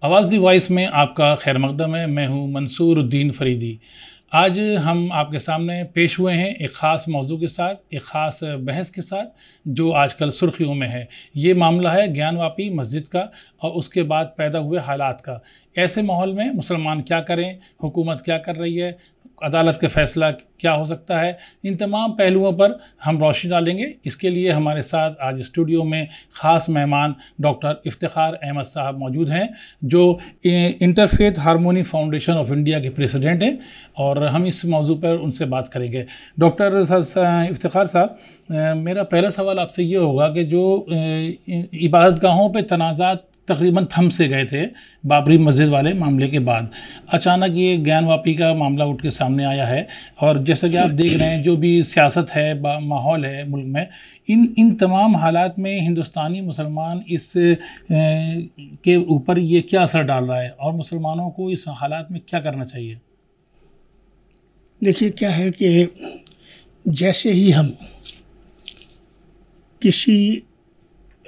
آواز دی وائس میں آپ کا خیر مقدم ہے۔ میں ہوں منصور الدین فریدی۔ آج ہم آپ کے سامنے پیش ہوئے ہیں ایک خاص موضوع کے ساتھ، ایک خاص بحث کے ساتھ جو آج کل سرخیوں میں ہے۔ یہ معاملہ ہے گیان واپی مسجد کا اور اس کے بعد پیدا ہوئے حالات کا۔ ایسے ماحول میں مسلمان کیا کریں، حکومت کیا کر رہی ہے، عدالت کا فیصلہ کیا ہو سکتا ہے، ان تمام پہلوؤں پر ہم روشنی ڈالیں گے۔ اس کے لیے ہمارے ساتھ آج اسٹوڈیو میں خاص مہمان ڈاکٹر افتخار احمد صاحب موجود ہیں، جو interfaith harmony foundation of India کے پریسیڈنٹ ہیں اور ہم اس موضوع پر ان سے بات کریں گے۔ ڈاکٹر افتخار صاحب میرا پہلا سوال آپ سے یہ ہوگا کہ جو عبادت گاہوں پہ تنازعات تقریباً تھم سے گئے تھے بابری مسجد والے معاملے کے بعد۔ اچانک یہ گیان واپی کا معاملہ اٹھ کے سامنے آیا ہے اور جیسا کہ آپ دیکھ رہے ہیں، جو بھی سیاست ہے ماحول ہے ملک میں، ان ان تمام حالات میں ہندوستانی مسلمان اس کے اوپر یہ کیا اثر ڈال رہا ہے اور مسلمانوں کو اس حالات میں کیا کرنا چاہیے؟ دیکھیے، کیا ہے کہ جیسے ہی ہم کسی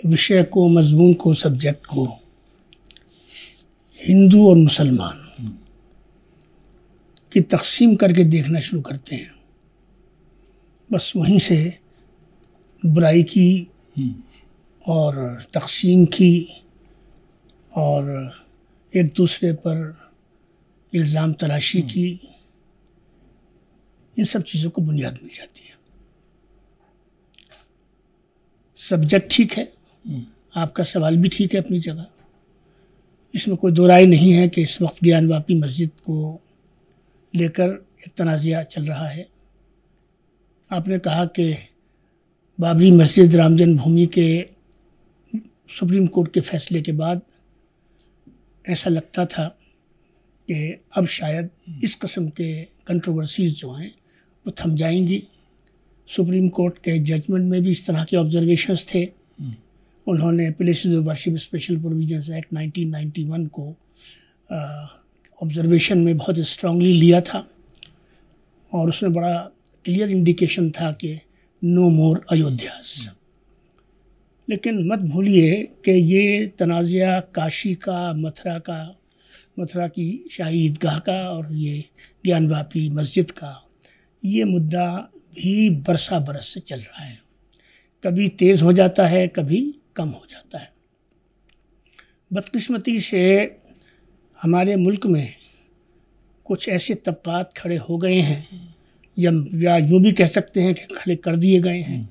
وشے کو مضمون کو سبجیکٹ کو ہندو اور مسلمان کی تقسیم کر کے دیکھنا شروع کرتے ہیں۔ بس وہیں سے برائی کی اور تقسیم کی اور ایک دوسرے پر الزام تلاشی کی۔ ان سب چیزوں کو بنیاد مل جاتی ہے۔ سبجیکٹ ٹھیک ہے۔ آپ کا سوال بھی ٹھیک ہے اپنی جگہ۔ اس میں کوئی دو رائے نہیں ہے کہ اس وقت گیان واپی مسجد کو لے کر ایک تنازعہ چل رہا ہے۔ آپ نے کہا کہ بابری مسجد رام جن بھومی کے سپریم کورٹ کے فیصلے کے بعد ایسا لگتا تھا کہ اب شاید اس قسم کے کنٹروورسیز جو ہیں وہ تھم جائیں گی۔ سپریم کورٹ کے ججمنٹ میں بھی اس طرح کے آبزرویشنس تھے۔ انہوں نے places of worship special provisions act nineteen ninety one کو آبزرویشن میں بہت اسٹرانگلی لیا تھا۔ اور اس میں بڑا کلیئر انڈیکیشن تھا کہ نو مور ایودھیاس لیکن مت بھولیے کہ یہ تنازعہ کاشی کا، متھرا کا، متھرا کی شاہی عیدگاہ کا اور یہ گیان واپی مسجد کا، یہ مدعا بھی برسا برس سے چل رہا ہے۔ کبھی تیز ہو جاتا ہے، کبھی کم ہو جاتا ہے۔ بدقسمتی سے ہمارے ملک میں کچھ ایسے طبقات کھڑے ہو گئے ہیں یا یوں بھی کہہ سکتے ہیں کہ کھڑے کر دیے گئے ہیں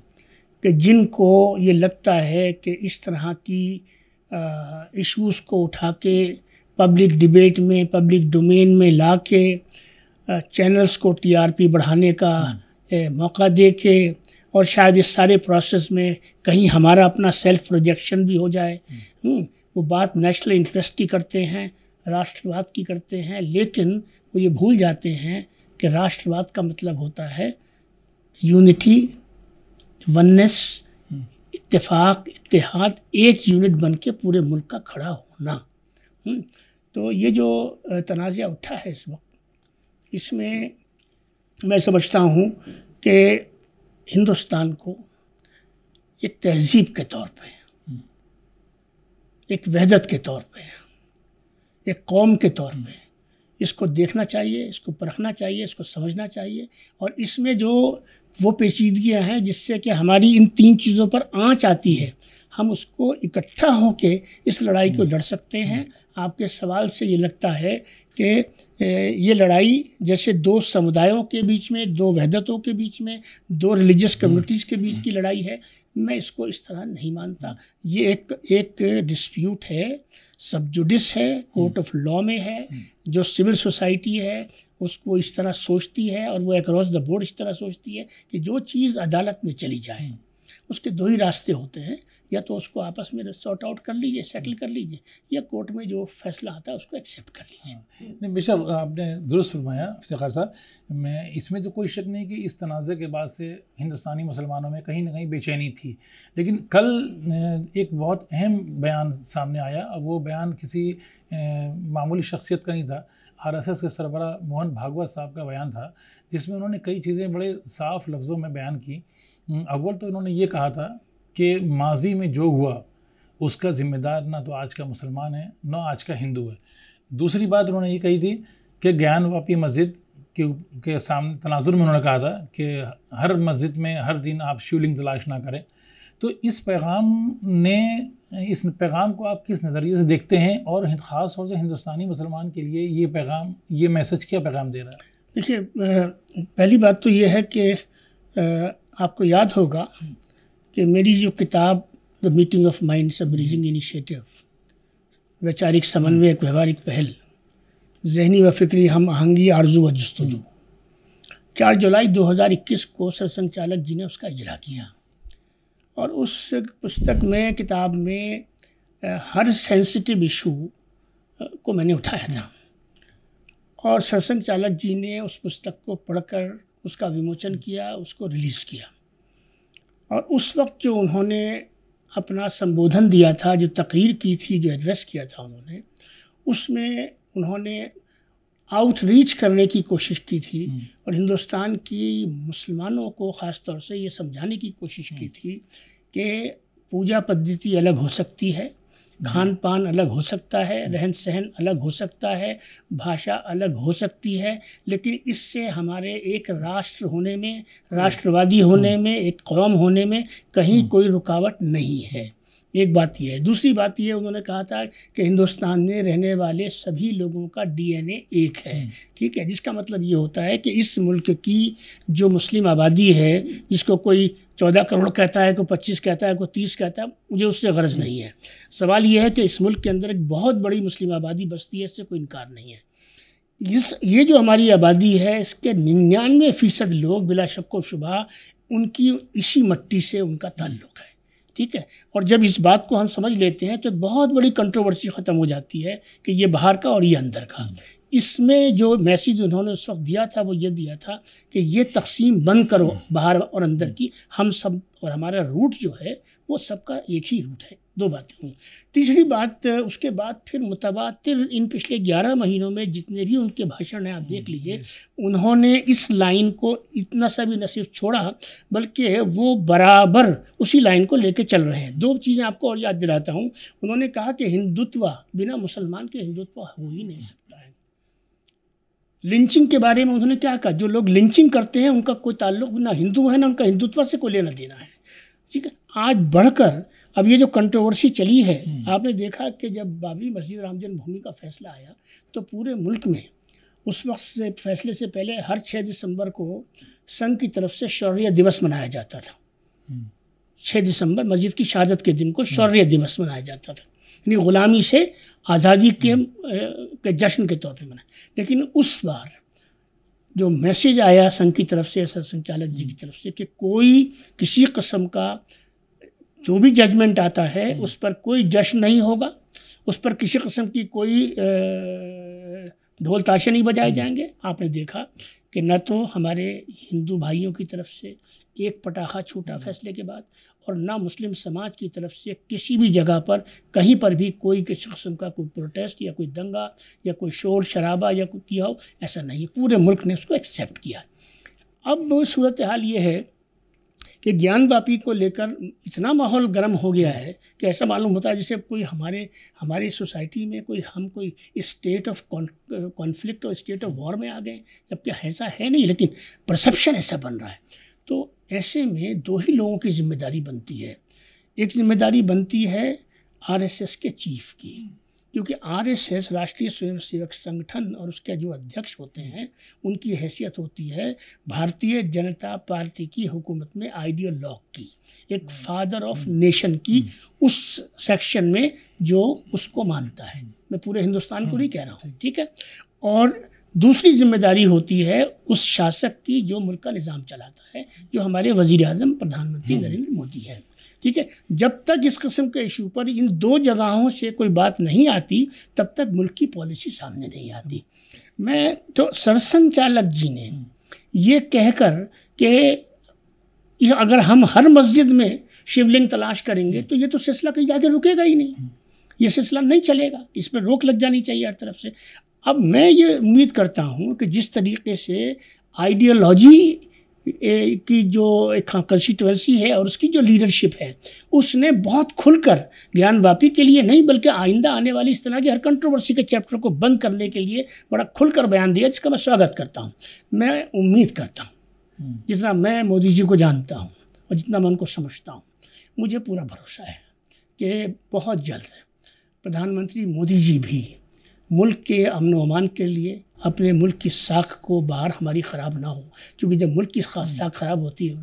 کہ جن کو یہ لگتا ہے کہ اس طرح کی ایشوز کو اٹھا کے پبلک ڈبیٹ میں پبلک ڈومین میں لا کے چینلز کو ٹی آر پی بڑھانے کا موقع دے کے اور شاید اس سارے پروسیس میں کہیں ہمارا اپنا سیلف پروجیکشن بھی ہو جائے۔ وہ بات نیشنل انٹرسٹ کی کرتے ہیں، راشٹرواد کی کرتے ہیں، لیکن وہ یہ بھول جاتے ہیں کہ راشٹرواد کا مطلب ہوتا ہے یونٹی وننس اتفاق، اتحاد، ایک یونٹ بن کے پورے ملک کا کھڑا ہونا۔ تو یہ جو تنازعہ اٹھا ہے اس وقت، اس میں میں سمجھتا ہوں کہ ہندوستان کو ایک تہذیب کے طور پہ، ایک وحدت کے طور پہ، ایک قوم کے طور پہ اس کو دیکھنا چاہیے، اس کو پرکھنا چاہیے، اس کو سمجھنا چاہیے اور اس میں جو وہ پیچیدگیاں ہیں جس سے کہ ہماری ان تین چیزوں پر آنچ آتی ہے، ہم اس کو اکٹھا ہو کے اس لڑائی کو لڑ سکتے ہیں۔ آپ کے سوال سے یہ لگتا ہے کہ یہ لڑائی جیسے دو سمودایوں کے بیچ میں، دو وحدتوں کے بیچ میں، دو ریلیجس کمیونٹیز کے بیچ کی لڑائی ہے، میں اس کو اس طرح نہیں مانتا۔ یہ ایک ایک ڈسپیوٹ ہے سب جوڈس ہے کورٹ آف لاء میں ہے، جو سول سوسائٹی ہے، اس کو اس طرح سوچتی ہے اور وہ اکراس دا بورڈ اس طرح سوچتی ہے کہ جو چیز عدالت میں چلی جائے۔ اس کے دو ہی راستے ہوتے ہیں، یا تو اس کو آپس میں سارٹ آؤٹ کر لیجیے سیٹل کر لیجیے، یا کورٹ میں جو فیصلہ آتا ہے اس کو ایکسیپٹ کر لیجیے ہاں، نہیں، بے شک آپ نے درست فرمایا، افتخار صاحب۔ میں اس میں تو کوئی شک نہیں کہ اس تنازع کے بعد سے ہندوستانی مسلمانوں میں کہیں نہ کہیں بے چینی تھی۔ لیکن کل ایک بہت اہم بیان سامنے آیا، اور وہ بیان کسی معمولی شخصیت کا نہیں تھا۔ آر ایس ایس کے سربراہ موہن بھاگوت صاحب کا بیان تھا، جس میں انہوں نے کئی چیزیں بڑے صاف لفظوں میں بیان کی۔ اول تو انہوں نے یہ کہا تھا کہ ماضی میں جو ہوا، اس کا ذمہ دار نہ تو آج کا مسلمان ہے، نہ آج کا ہندو ہے۔ دوسری بات انہوں نے یہ کہی تھی کہ گیان واپی مسجد کے سامنے، تناظر میں انہوں نے کہا تھا کہ ہر مسجد میں ہر دن آپ شیولنگ تلاش نہ کریں۔ تو اس پیغام نے، اس پیغام کو آپ کس نظریے سے دیکھتے ہیں؟ اور خاص طور سے ہندوستانی مسلمان کے لیے یہ پیغام، یہ میسج کیا پیغام دے رہا ہے؟ دیکھیے، پہلی بات تو یہ ہے کہ آپ کو یاد ہوگا کہ میری جو کتاب دا میٹنگ آف مائنڈ سب بریجنگ انیشیٹو ویچارک سمنوے ایک ویوہارک پہل، ذہنی و فکری ہم آہنگی، آرزو و جستجو، چار جولائی دو ہزار اکیس کو سرسنگ چالک جی نے اس کا اجرا کیا۔ اور اس پستک میں، کتاب میں ہر سینسٹیو ایشو کو میں نے اٹھایا تھا۔ اور سرسنگ چالک جی نے اس پستک کو پڑھ کر اس کا وموچن کیا اس کو ریلیز کیا۔ اور اس وقت جو انہوں نے اپنا سمبودھن دیا تھا جو تقریر کی تھی جو ایڈریس کیا تھا انہوں نے اس میں انہوں نے آؤٹ ریچ کرنے کی کوشش کی تھی۔ اور ہندوستان کی مسلمانوں کو خاص طور سے یہ سمجھانے کی کوشش کی تھی کہ پوجا پدھتی الگ ہو سکتی ہے۔ کھان پان الگ ہو سکتا ہے رہن سہن الگ ہو سکتا ہے بھاشا الگ ہو سکتی ہے لیکن اس سے ہمارے ایک راشٹر ہونے میں راشٹروادی ہونے میں ایک قوم ہونے میں کہیں کوئی رکاوٹ نہیں ہے۔ ایک بات یہ ہے۔ دوسری بات یہ انہوں نے کہا تھا کہ ہندوستان میں رہنے والے سبھی لوگوں کا ڈی این اے ایک ہے۔ ٹھیک ہے جس کا مطلب یہ ہوتا ہے کہ اس ملک کی جو مسلم آبادی ہے جس کو کوئی چودہ کروڑ کہتا ہے کوئی پچیس کہتا ہے کوئی تیس کہتا ہے مجھے اس سے غرض نہیں ہے۔ سوال یہ ہے کہ اس ملک کے اندر ایک بہت بڑی مسلم آبادی بستی ہے اس سے کوئی انکار نہیں ہے۔ اس یہ جو ہماری آبادی ہے اس کے ننانوے فیصد لوگ بلا شک و شبہ ان کی اسی مٹی سے ان کا تعلق ہے۔ ٹھیک ہے؟ اور جب اس بات کو ہم سمجھ لیتے ہیں تو بہت بڑی کنٹروورسی ختم ہو جاتی ہے کہ یہ باہر کا اور یہ اندر کا۔ اس میں جو میسیج انہوں نے اس وقت دیا تھا وہ یہ دیا تھا کہ یہ تقسیم بند کرو باہر اور اندر کی۔ ہم سب اور ہمارا روٹ جو ہے وہ سب کا ایک ہی روٹ ہے۔ دو باتیں ہوئیں تیسری بات اس کے بعد پھر متبادر ان پچھلے گیارہ مہینوں میں جتنے بھی ان کے بھاشن ہیں آپ دیکھ لیجیے انہوں نے اس لائن کو اتنا سا بھی نہ صرف چھوڑا بلکہ وہ برابر اسی لائن کو لے کے چل رہے ہیں۔ دو چیزیں آپ کو اور یاد دلاتا ہوں۔ انہوں نے کہا کہ ہندوتوا بنا مسلمان کے ہندوتوا ہو ہی نہیں سکتا۔ لنچنگ کے بارے میں انہوں نے کیا کہا؟ جو لوگ لنچنگ کرتے ہیں ان کا کوئی تعلق نہ ہندو ہے نہ ان کا ہندوتوا سے کوئی لینا دینا ہے۔ ٹھیک ہے؟ آج بڑھ کر اب یہ جو کنٹروورسی چلی ہے آپ نے دیکھا کہ جب بابری مسجد رام جن بھومی کا فیصلہ آیا تو پورے ملک میں اس وقت سے فیصلے سے پہلے ہر چھ دسمبر کو سنگھ کی طرف سے شوریہ دیوس منایا جاتا تھا۔ چھ دسمبر مسجد کی شہادت کے دن کو شوریہ دیوس منایا جاتا تھا۔ یعنی غلامی سے آزادی کے جشن کے طور پہ منایا۔ لیکن اس بار جو میسیج آیا سنگھ کی طرف سے سر سنچالک جی کی طرف سے کہ کوئی کسی قسم کا جو بھی ججمنٹ آتا ہے اس پر کوئی جشن نہیں ہوگا۔ اس پر کسی قسم کی کوئی ڈھول تاشے نہیں بجائے جائیں گے۔ آپ نے دیکھا کہ نہ تو ہمارے ہندو بھائیوں کی طرف سے ایک پٹاخہ چھوٹا فیصلے کے بعد، اور نہ مسلم سماج کی طرف سے کسی بھی جگہ پر، کہیں پر بھی کوئی کسی قسم کا کوئی پروٹیسٹ یا کوئی دنگا یا کوئی شور شرابہ یا کوئی کیا ہو، ایسا نہیں۔ پورے ملک نے اس کو ایکسیپٹ کیا۔ اب صورتحال یہ ہے کہ گیان واپی کو لے کر اتنا ماحول گرم ہو گیا ہے کہ ایسا معلوم ہوتا ہے جیسے کوئی ہمارے، ہماری سوسائٹی میں کوئی، ہم کوئی اسٹیٹ آف کانفلکٹ اور اسٹیٹ آف وار میں آ گئے، جبکہ ایسا ہے نہیں، لیکن پرسپشن ایسا بن رہا ہے۔ تو ایسے میں دو ہی لوگوں کی ذمہ داری بنتی ہے۔ ایک ذمہ داری بنتی ہے آر ایس ایس کے چیف کی، کیونکہ R S S Rashtriya Swayam Sevak سنگٹھن اور اس کے جو ادھیکش ہوتے ہیں، ان کی حیثیت ہوتی ہے بھارتیہ جنتا پارٹی کی حکومت میں آئیڈیل لاک کی، ایک فادر آف نیشن کی اس سیکشن میں جو اس کو مانتا ہے۔ میں پورے ہندوستان کو نہیں کہہ رہا ہوں، ٹھیک ہے؟ اور دوسری ذمہ داری ہوتی ہے اس شاسک کی جو ملک کا نظام چلاتا ہے جو ہمارے وزیر اعظم پردھان منتری نریندر مودی ہے ٹھیک ہے جب تک اس قسم کے ایشو پر ان دو جگہوں سے کوئی بات نہیں آتی تب تک ملک کی پالیسی سامنے نہیں آتی۔ میں تو سرسن چالک جی نے یہ کہہ کر کہ اگر ہم ہر مسجد میں شیولنگ تلاش کریں گے تو یہ تو سلسلہ کہیں جا کے رکے گا ہی نہیں۔ یہ سلسلہ نہیں چلے گا۔ اس پہ روک لگ جانی چاہیے ہر طرف سے۔ اب میں یہ امید کرتا ہوں کہ جس طریقے سے آئیڈیالوجی کی جو ایک کنسٹیٹوینسی ہے اور اس کی جو لیڈرشپ ہے اس نے بہت کھل کر گیان واپی کے لیے نہیں بلکہ آئندہ آنے والی اس طرح کی ہر کنٹروورسی کے چیپٹر کو بند کرنے کے لیے بڑا کھل کر بیان دیا جس کا میں سواگت کرتا ہوں۔ میں امید کرتا ہوں۔ جتنا میں مودی جی کو جانتا ہوں اور جتنا میں ان کو سمجھتا ہوں مجھے پورا بھروسہ ہے کہ بہت جلد پردھان منتری مودی جی بھی ملک کے امن و امان کے لیے اپنے ملک کی ساکھ کو باہر ہماری خراب نہ ہو، کیونکہ جب ملک کی ساکھ خراب ہوتی ہے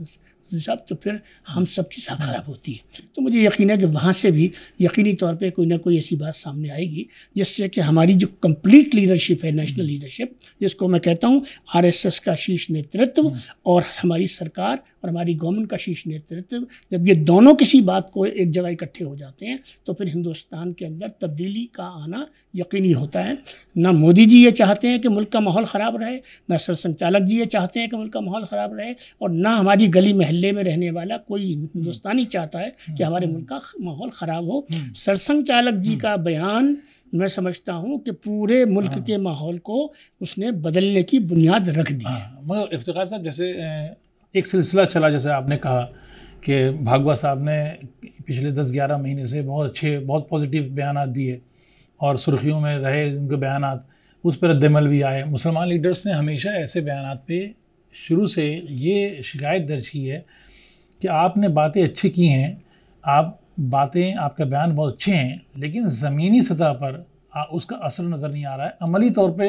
صاحب تو پھر ہم سب کی ساکھ خراب ہوتی ہے۔ تو مجھے یقین ہے کہ وہاں سے بھی یقینی طور پہ کوئی نہ کوئی ایسی بات سامنے آئے گی جس سے کہ ہماری جو کمپلیٹ لیڈرشپ ہے نیشنل لیڈرشپ جس کو میں کہتا ہوں آر ایس ایس کا شیش نیترتو اور ہماری سرکار اور ہماری گورنمنٹ کا شیش نیترتو جب یہ دونوں کسی بات کو ایک جگہ اکٹھے ہو جاتے ہیں تو پھر ہندوستان کے اندر تبدیلی کا آنا یقینی ہوتا ہے۔ نہ مودی جی یہ چاہتے ہیں کہ ملک کا ماحول خراب رہے نہ سر سنچالک جی یہ چاہتے ہیں کہ ملک کا ماحول خراب رہے اور نہ ہماری گلی محلے میں رہنے والا کوئی ہندوستانی چاہتا ہے کہ ہمارے ملک کا ماحول خراب ہو۔ سرسنگ چالک جی کا بیان میں سمجھتا ہوں کہ پورے ملک ہاں۔ کے ماحول کو اس نے بدلنے کی بنیاد رکھ دی۔ ہاں، مگر افتخار صاحب جیسے ایک سلسلہ چلا جیسے آپ نے کہا کہ بھاگوا صاحب نے پچھلے دس گیارہ مہینے سے بہت اچھے بہت پازیٹیو بیانات دیے اور سرخیوں میں رہے ان کے بیانات۔ اس پر رد عمل بھی آئے۔ مسلمان لیڈرز نے ہمیشہ ایسے بیانات پہ شروع سے یہ شکایت درج کی ہے کہ آپ نے باتیں اچھی کی ہیں آپ باتیں آپ کا بیان بہت اچھے ہیں لیکن زمینی سطح پر اس کا اثر نظر نہیں آ رہا ہے۔ عملی طور پہ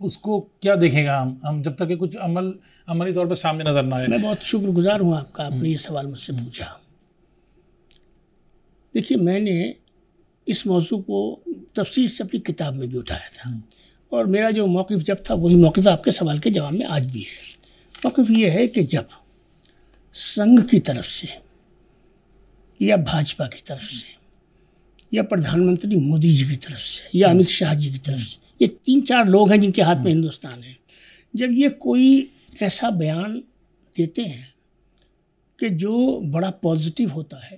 اس کو کیا دیکھیں گا ہم؟ ہم جب تک کہ کچھ عمل عملی طور پہ سامنے نظر نہ آئے۔ میں بہت شکر گزار ہوں آپ کا آپ نے یہ سوال مجھ سے پوچھا۔ دیکھیے میں نے اس موضوع کو تفصیل سے اپنی کتاب میں بھی اٹھایا تھا۔ اور میرا جو موقف جب تھا وہی موقف آپ کے سوال کے جواب میں آج بھی ہے۔ موقف یہ ہے کہ جب سنگھ کی طرف سے یا بھاجپا کی طرف سے یا پردھان منتری مودی جی کی طرف سے یا امت شاہ جی کی طرف سے یہ تین چار لوگ ہیں جن کے ہاتھ میں ہندوستان ہے۔ جب یہ کوئی ایسا بیان دیتے ہیں کہ جو بڑا پازیٹیو ہوتا ہے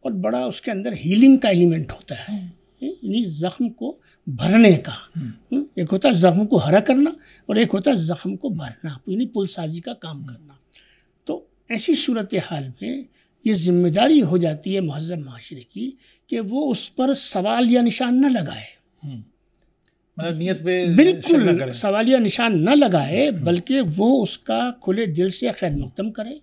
اور بڑا اس کے اندر ہیلنگ کا ایلیمنٹ ہوتا ہے یعنی زخم کو بھرنے کا۔ ایک ہوتا ہے زخم کو ہرا کرنا اور ایک ہوتا ہے زخم کو بھرنا یعنی پل سازی کا کام کرنا۔ ایسی صورت حال میں یہ ذمہ داری ہو جاتی ہے مہذب معاشرے کی کہ وہ اس پر سوال یا نشان نہ لگائے۔ مطلب پہ بالکل سوال یا نشان نہ لگائے بلکہ وہ اس کا کھلے دل سے خیر مقدم کرے۔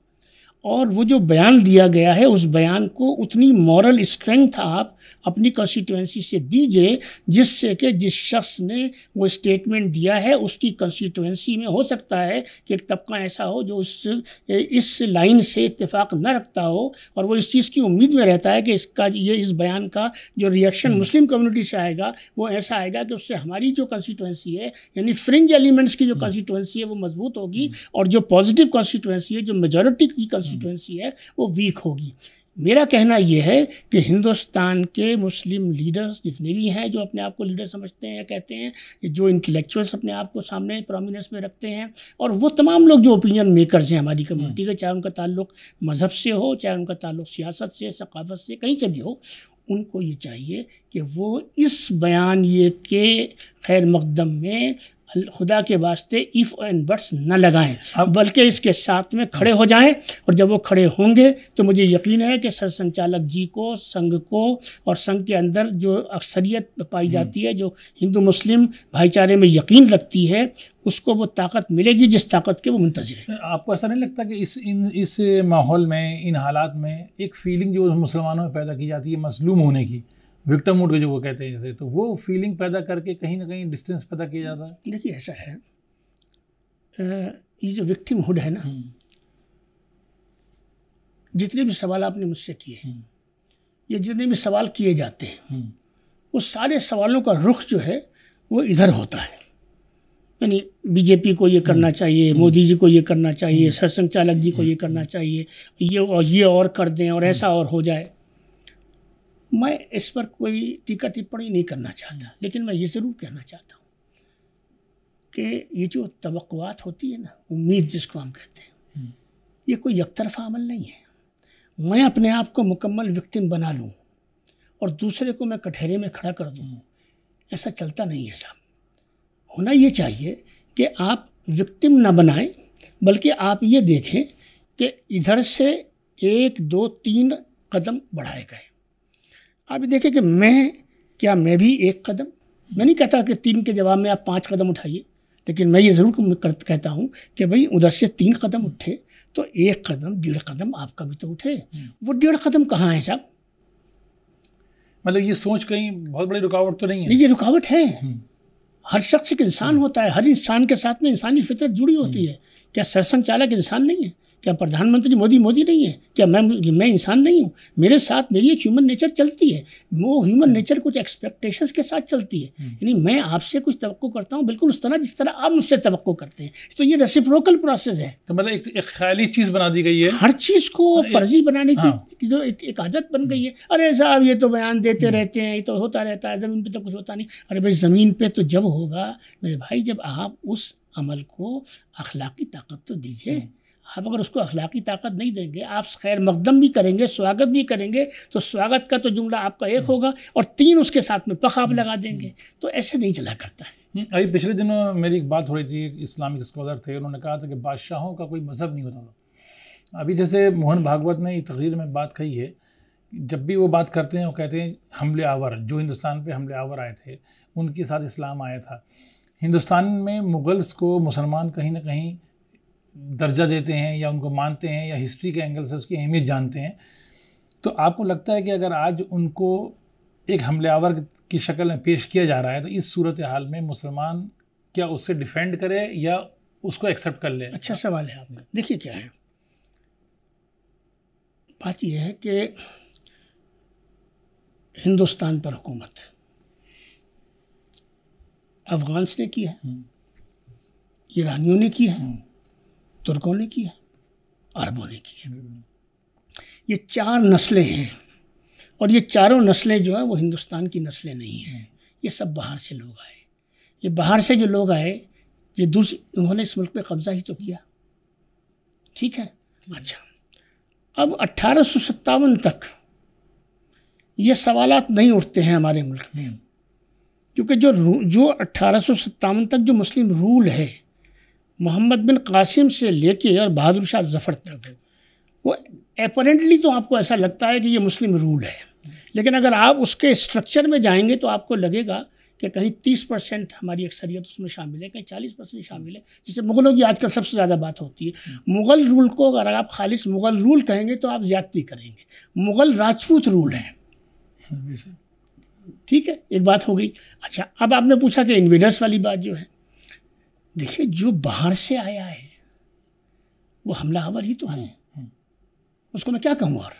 اور وہ جو بیان دیا گیا ہے اس بیان کو اتنی مورل اسٹرینتھ آپ اپنی کنسٹیٹوینسی سے دیجیے جس سے کہ جس شخص نے وہ اسٹیٹمنٹ دیا ہے اس کی کنسٹیٹوینسی میں ہو سکتا ہے کہ ایک طبقہ ایسا ہو جو اس اس لائن سے اتفاق نہ رکھتا ہو اور وہ اس چیز کی امید میں رہتا ہے کہ اس کا یہ اس بیان کا جو ریئیکشن مسلم کمیونٹی سے آئے گا وہ ایسا آئے گا کہ اس سے ہماری جو کنسٹیٹوینسی ہے یعنی فرنج ایلیمنٹس کی جو کنسٹیٹوینسی ہے وہ مضبوط ہوگی اور جو پازیٹیو کنسٹیٹوینسی ہے جو میجورٹی کی کنسٹیٹوینسی ہے، وہ ویک ہوگی۔ میرا کہنا یہ ہے کہ ہندوستان کے مسلم لیڈرز جتنے بھی ہیں جو اپنے آپ کو لیڈر سمجھتے ہیں کہتے ہیں جو انٹلیکچوئلس اپنے آپ کو سامنے پرومیننس میں رکھتے ہیں، اور وہ تمام لوگ جو اوپینین میکرز ہیں ہماری کمیونٹی کے، چاہے ان کا تعلق مذہب سے ہو، چاہے ان کا تعلق سیاست سے، ثقافت سے، کہیں سے بھی ہو، ان کو یہ چاہیے کہ وہ اس بیان یہ کہ خیر مقدم میں خدا کے واسطے ایف اینڈ بٹس نہ لگائیں بلکہ اس کے ساتھ میں کھڑے ہو جائیں۔ اور جب وہ کھڑے ہوں گے تو مجھے یقین ہے کہ سر سنچالک جی کو سنگھ کو اور سنگھ کے اندر جو اکثریت پائی جاتی ہے جو ہندو مسلم بھائی چارے میں یقین رکھتی ہے اس کو وہ طاقت ملے گی جس طاقت کے وہ منتظر ہے آپ کو ایسا نہیں لگتا کہ اس ان اس ماحول میں ان حالات میں ایک فیلنگ جو مسلمانوں میں پیدا کی جاتی ہے مظلوم ہونے کی؟ وکٹم موڈ کے جو وہ کہتے ہیں جیسے تو وہ فیلنگ پیدا کر کے کہیں نہ کہیں ڈسٹینس پیدا کیا جاتا ہے۔ دیکھیے ایسا ہے۔ یہ جو وکٹم ہوڈ ہے نا جتنے بھی سوال آپ نے مجھ سے کیے ہیں یا جتنے بھی سوال کیے جاتے ہیں وہ سارے سوالوں کا رخ جو ہے وہ ادھر ہوتا ہے۔ یعنی بی جے پی کو یہ کرنا چاہیے مودی جی کو یہ کرنا چاہیے سرسنگ چالک جی کو یہ کرنا چاہیے یہ اور کر دیں اور ایسا اور ہو جائے۔ میں اس پر کوئی ٹیکا ٹپڑی نہیں کرنا چاہتا لیکن میں یہ ضرور کہنا چاہتا ہوں کہ یہ جو توقعات ہوتی ہے نا امید جس کو ہم کہتے ہیں یہ کوئی یک طرفہ عمل نہیں ہے۔ میں اپنے آپ کو مکمل وکٹم بنا لوں اور دوسرے کو میں کٹہرے میں کھڑا کر دوں۔ ایسا چلتا نہیں ہے صاحب۔ ہونا یہ چاہیے کہ آپ وکٹم نہ بنائیں بلکہ آپ یہ دیکھیں کہ ادھر سے ایک دو تین قدم بڑھائے گئے۔ آپ یہ دیکھیں کہ میں کیا میں بھی ایک قدم میں نہیں کہتا کہ تین کے جواب میں آپ پانچ قدم اٹھائیے لیکن میں یہ ضرور کہتا ہوں کہ بھائی ادھر سے تین قدم اٹھے تو ایک قدم ڈیڑھ قدم آپ کا بھی تو اٹھے۔ وہ ڈیڑھ قدم کہاں ہے صاحب؟ مطلب یہ سوچ کہیں بہت بڑی رکاوٹ تو نہیں ہے۔ یہ رکاوٹ ہے۔ ہر شخص ایک انسان ہوتا ہے ہر انسان کے ساتھ میں انسانی فطرت جڑی ہوتی ہے۔ کیا سرسن چالک انسان نہیں ہے؟ کیا پردھان منتری مودی مودی نہیں ہے کیا میں میں انسان نہیں ہوں؟ میرے ساتھ میری ایک ہیومن نیچر چلتی ہے۔ وہ ہیومن نیچر کچھ ایکسپیکٹیشنس کے ساتھ چلتی ہے۔ یعنی میں آپ سے کچھ توقع کرتا ہوں بالکل اس طرح جس طرح آپ مجھ سے توقع کرتے ہیں۔ تو یہ ریسیپروکل پروسیس ہے۔ تو مطلب ایک خیالی چیز بنا دی گئی ہے۔ ہر چیز کو فرضی بنانے کی ہاں۔ جو ایک عادت بن گئی ہے۔ ارے صاحب یہ تو بیان دیتے رہتے ہیں یہ تو ہوتا رہتا ہے زمین پہ تو کچھ ہوتا نہیں۔ ارے بھائی زمین پہ تو جب ہوگا میرے بھائی جب آپ اس عمل کو اخلاقی طاقت تو دیجیے آپ اگر اس کو اخلاقی طاقت نہیں دیں گے آپ خیر مقدم بھی کریں گے سواگت بھی کریں گے تو سواگت کا تو جملہ آپ کا ایک ہوگا اور تین اس کے ساتھ میں پخ آپ لگا دیں گے۔ تو ایسے نہیں چلا کرتا ہے۔ ابھی پچھلے دنوں میری ایک بات ہو رہی تھی اسلامک اسکالر تھے انہوں نے کہا تھا کہ بادشاہوں کا کوئی مذہب نہیں ہوتا تھا۔ ابھی جیسے موہن بھاگوت نے تقریر میں بات کہی ہے جب بھی وہ بات کرتے ہیں وہ کہتے ہیں حملے آور جو ہندوستان پہ حملے آور آئے تھے ان کے ساتھ اسلام آیا تھا۔ ہندوستان میں مغلس کو مسلمان کہیں نہ کہیں درجہ دیتے ہیں یا ان کو مانتے ہیں یا ہسٹری کے اینگل سے اس کی اہمیت جانتے ہیں تو آپ کو لگتا ہے کہ اگر آج ان کو ایک حملے آور کی شکل میں پیش کیا جا رہا ہے تو اس صورت حال میں مسلمان کیا اس سے ڈیفینڈ کرے یا اس کو ایکسیپٹ کر لے؟ اچھا سوال ہے آپ نے دیکھیے کیا ہے۔ بات یہ ہے کہ ہندوستان پر حکومت افغانس نے کی ہے ایرانیوں نے کی ہے۔ ترکوں نے کی ہے عربوں نے کی ہے یہ چار نسلیں ہیں۔ اور یہ چاروں نسلیں جو ہیں وہ ہندوستان کی نسلیں نہیں ہیں۔ یہ سب باہر سے لوگ آئے۔ یہ باہر سے جو لوگ آئے، یہ دوسری انہوں نے اس ملک پہ قبضہ ہی تو کیا۔ ٹھیک ہے؟ اچھا۔ اب اٹھارہ سو ستاون تک یہ سوالات نہیں اٹھتے ہیں ہمارے ملک میں۔ کیونکہ جو جو اٹھارہ سو ستاون تک جو مسلم رول ہے محمد بن قاسم سے لے کے اور بہادر شاہ ظفر تک۔ وہ اپرنٹلی تو آپ کو ایسا لگتا ہے کہ یہ مسلم رول ہے۔ لیکن اگر آپ اس کے اسٹرکچر میں جائیں گے تو آپ کو لگے گا کہ کہیں تیس پرسینٹ ہماری اکثریت اس میں شامل ہے کہیں چالیس پرسینٹ شامل ہے۔ جسے مغلوں کی آج کل سب سے زیادہ بات ہوتی ہے۔ مغل رول کو اگر آپ خالص مغل رول کہیں گے تو آپ زیادتی کریں گے۔ مغل راجپوت رول ہے۔ ٹھیک ہے ایک بات ہو گئی۔ اچھا اب آپ نے پوچھا کہ انویڈرس والی بات جو ہے۔ دیکھیے جو باہر سے آیا ہے وہ حملہ آور ہی تو ہے اس کو میں کیا کہوں اور؟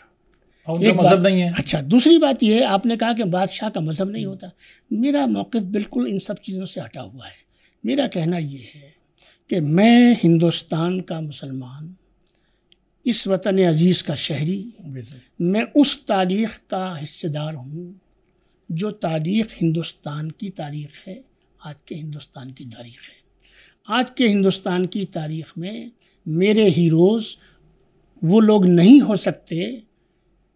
مذہب نہیں ہے۔ اچھا دوسری بات یہ ہے آپ نے کہا کہ بادشاہ کا مذہب نہیں ہوتا۔ میرا موقف بالکل ان سب چیزوں سے ہٹا ہوا ہے۔ میرا کہنا یہ ہے کہ میں ہندوستان کا مسلمان اس وطن عزیز کا شہری میں اس تاریخ کا حصے دار ہوں جو تاریخ ہندوستان کی تاریخ ہے آج کے ہندوستان کی تاریخ ہے۔ آج کے ہندوستان کی تاریخ میں میرے ہیروز وہ لوگ نہیں ہو سکتے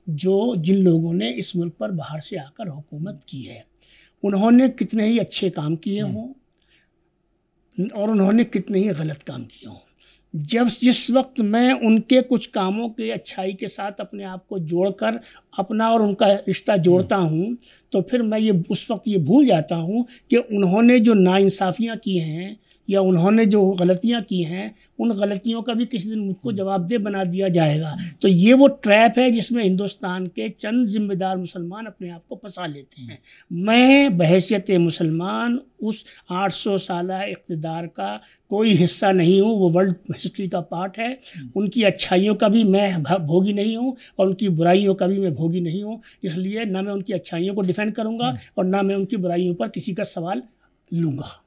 جو جن لوگوں نے اس ملک پر باہر سے آ کر حکومت کی ہے۔ انہوں نے کتنے ہی اچھے کام کیے ہوں۔ اور انہوں نے کتنے ہی غلط کام کیے ہوں۔ جب جس وقت میں ان کے کچھ کاموں کے اچھائی کے ساتھ اپنے آپ کو جوڑ کر اپنا اور ان کا رشتہ جوڑتا ہوں تو پھر میں یہ اس وقت یہ بھول جاتا ہوں کہ انہوں نے جو ناانصافیاں کی ہیں یا انہوں نے جو غلطیاں کی ہیں، ان غلطیوں کا بھی کسی دن مجھ کو جواب دہ بنا دیا جائے گا۔ تو یہ وہ ٹریپ ہے جس میں ہندوستان کے چند ذمہ دار مسلمان اپنے آپ کو پھنسا لیتے ہیں۔ میں بحیثیت مسلمان اس آٹھ سو سالہ اقتدار کا کوئی حصہ نہیں ہوں، وہ ورلڈ ہسٹری کا پارٹ ہے۔ ان کی اچھائیوں کا بھی میں بھوگی نہیں ہوں اور ان کی برائیوں کا بھی میں بھوگی نہیں ہوں۔ اس لیے نہ میں ان کی اچھائیوں کو ڈیفینڈ کروں گا اور نہ میں ان کی برائیوں پر کسی کا سوال لوں گا۔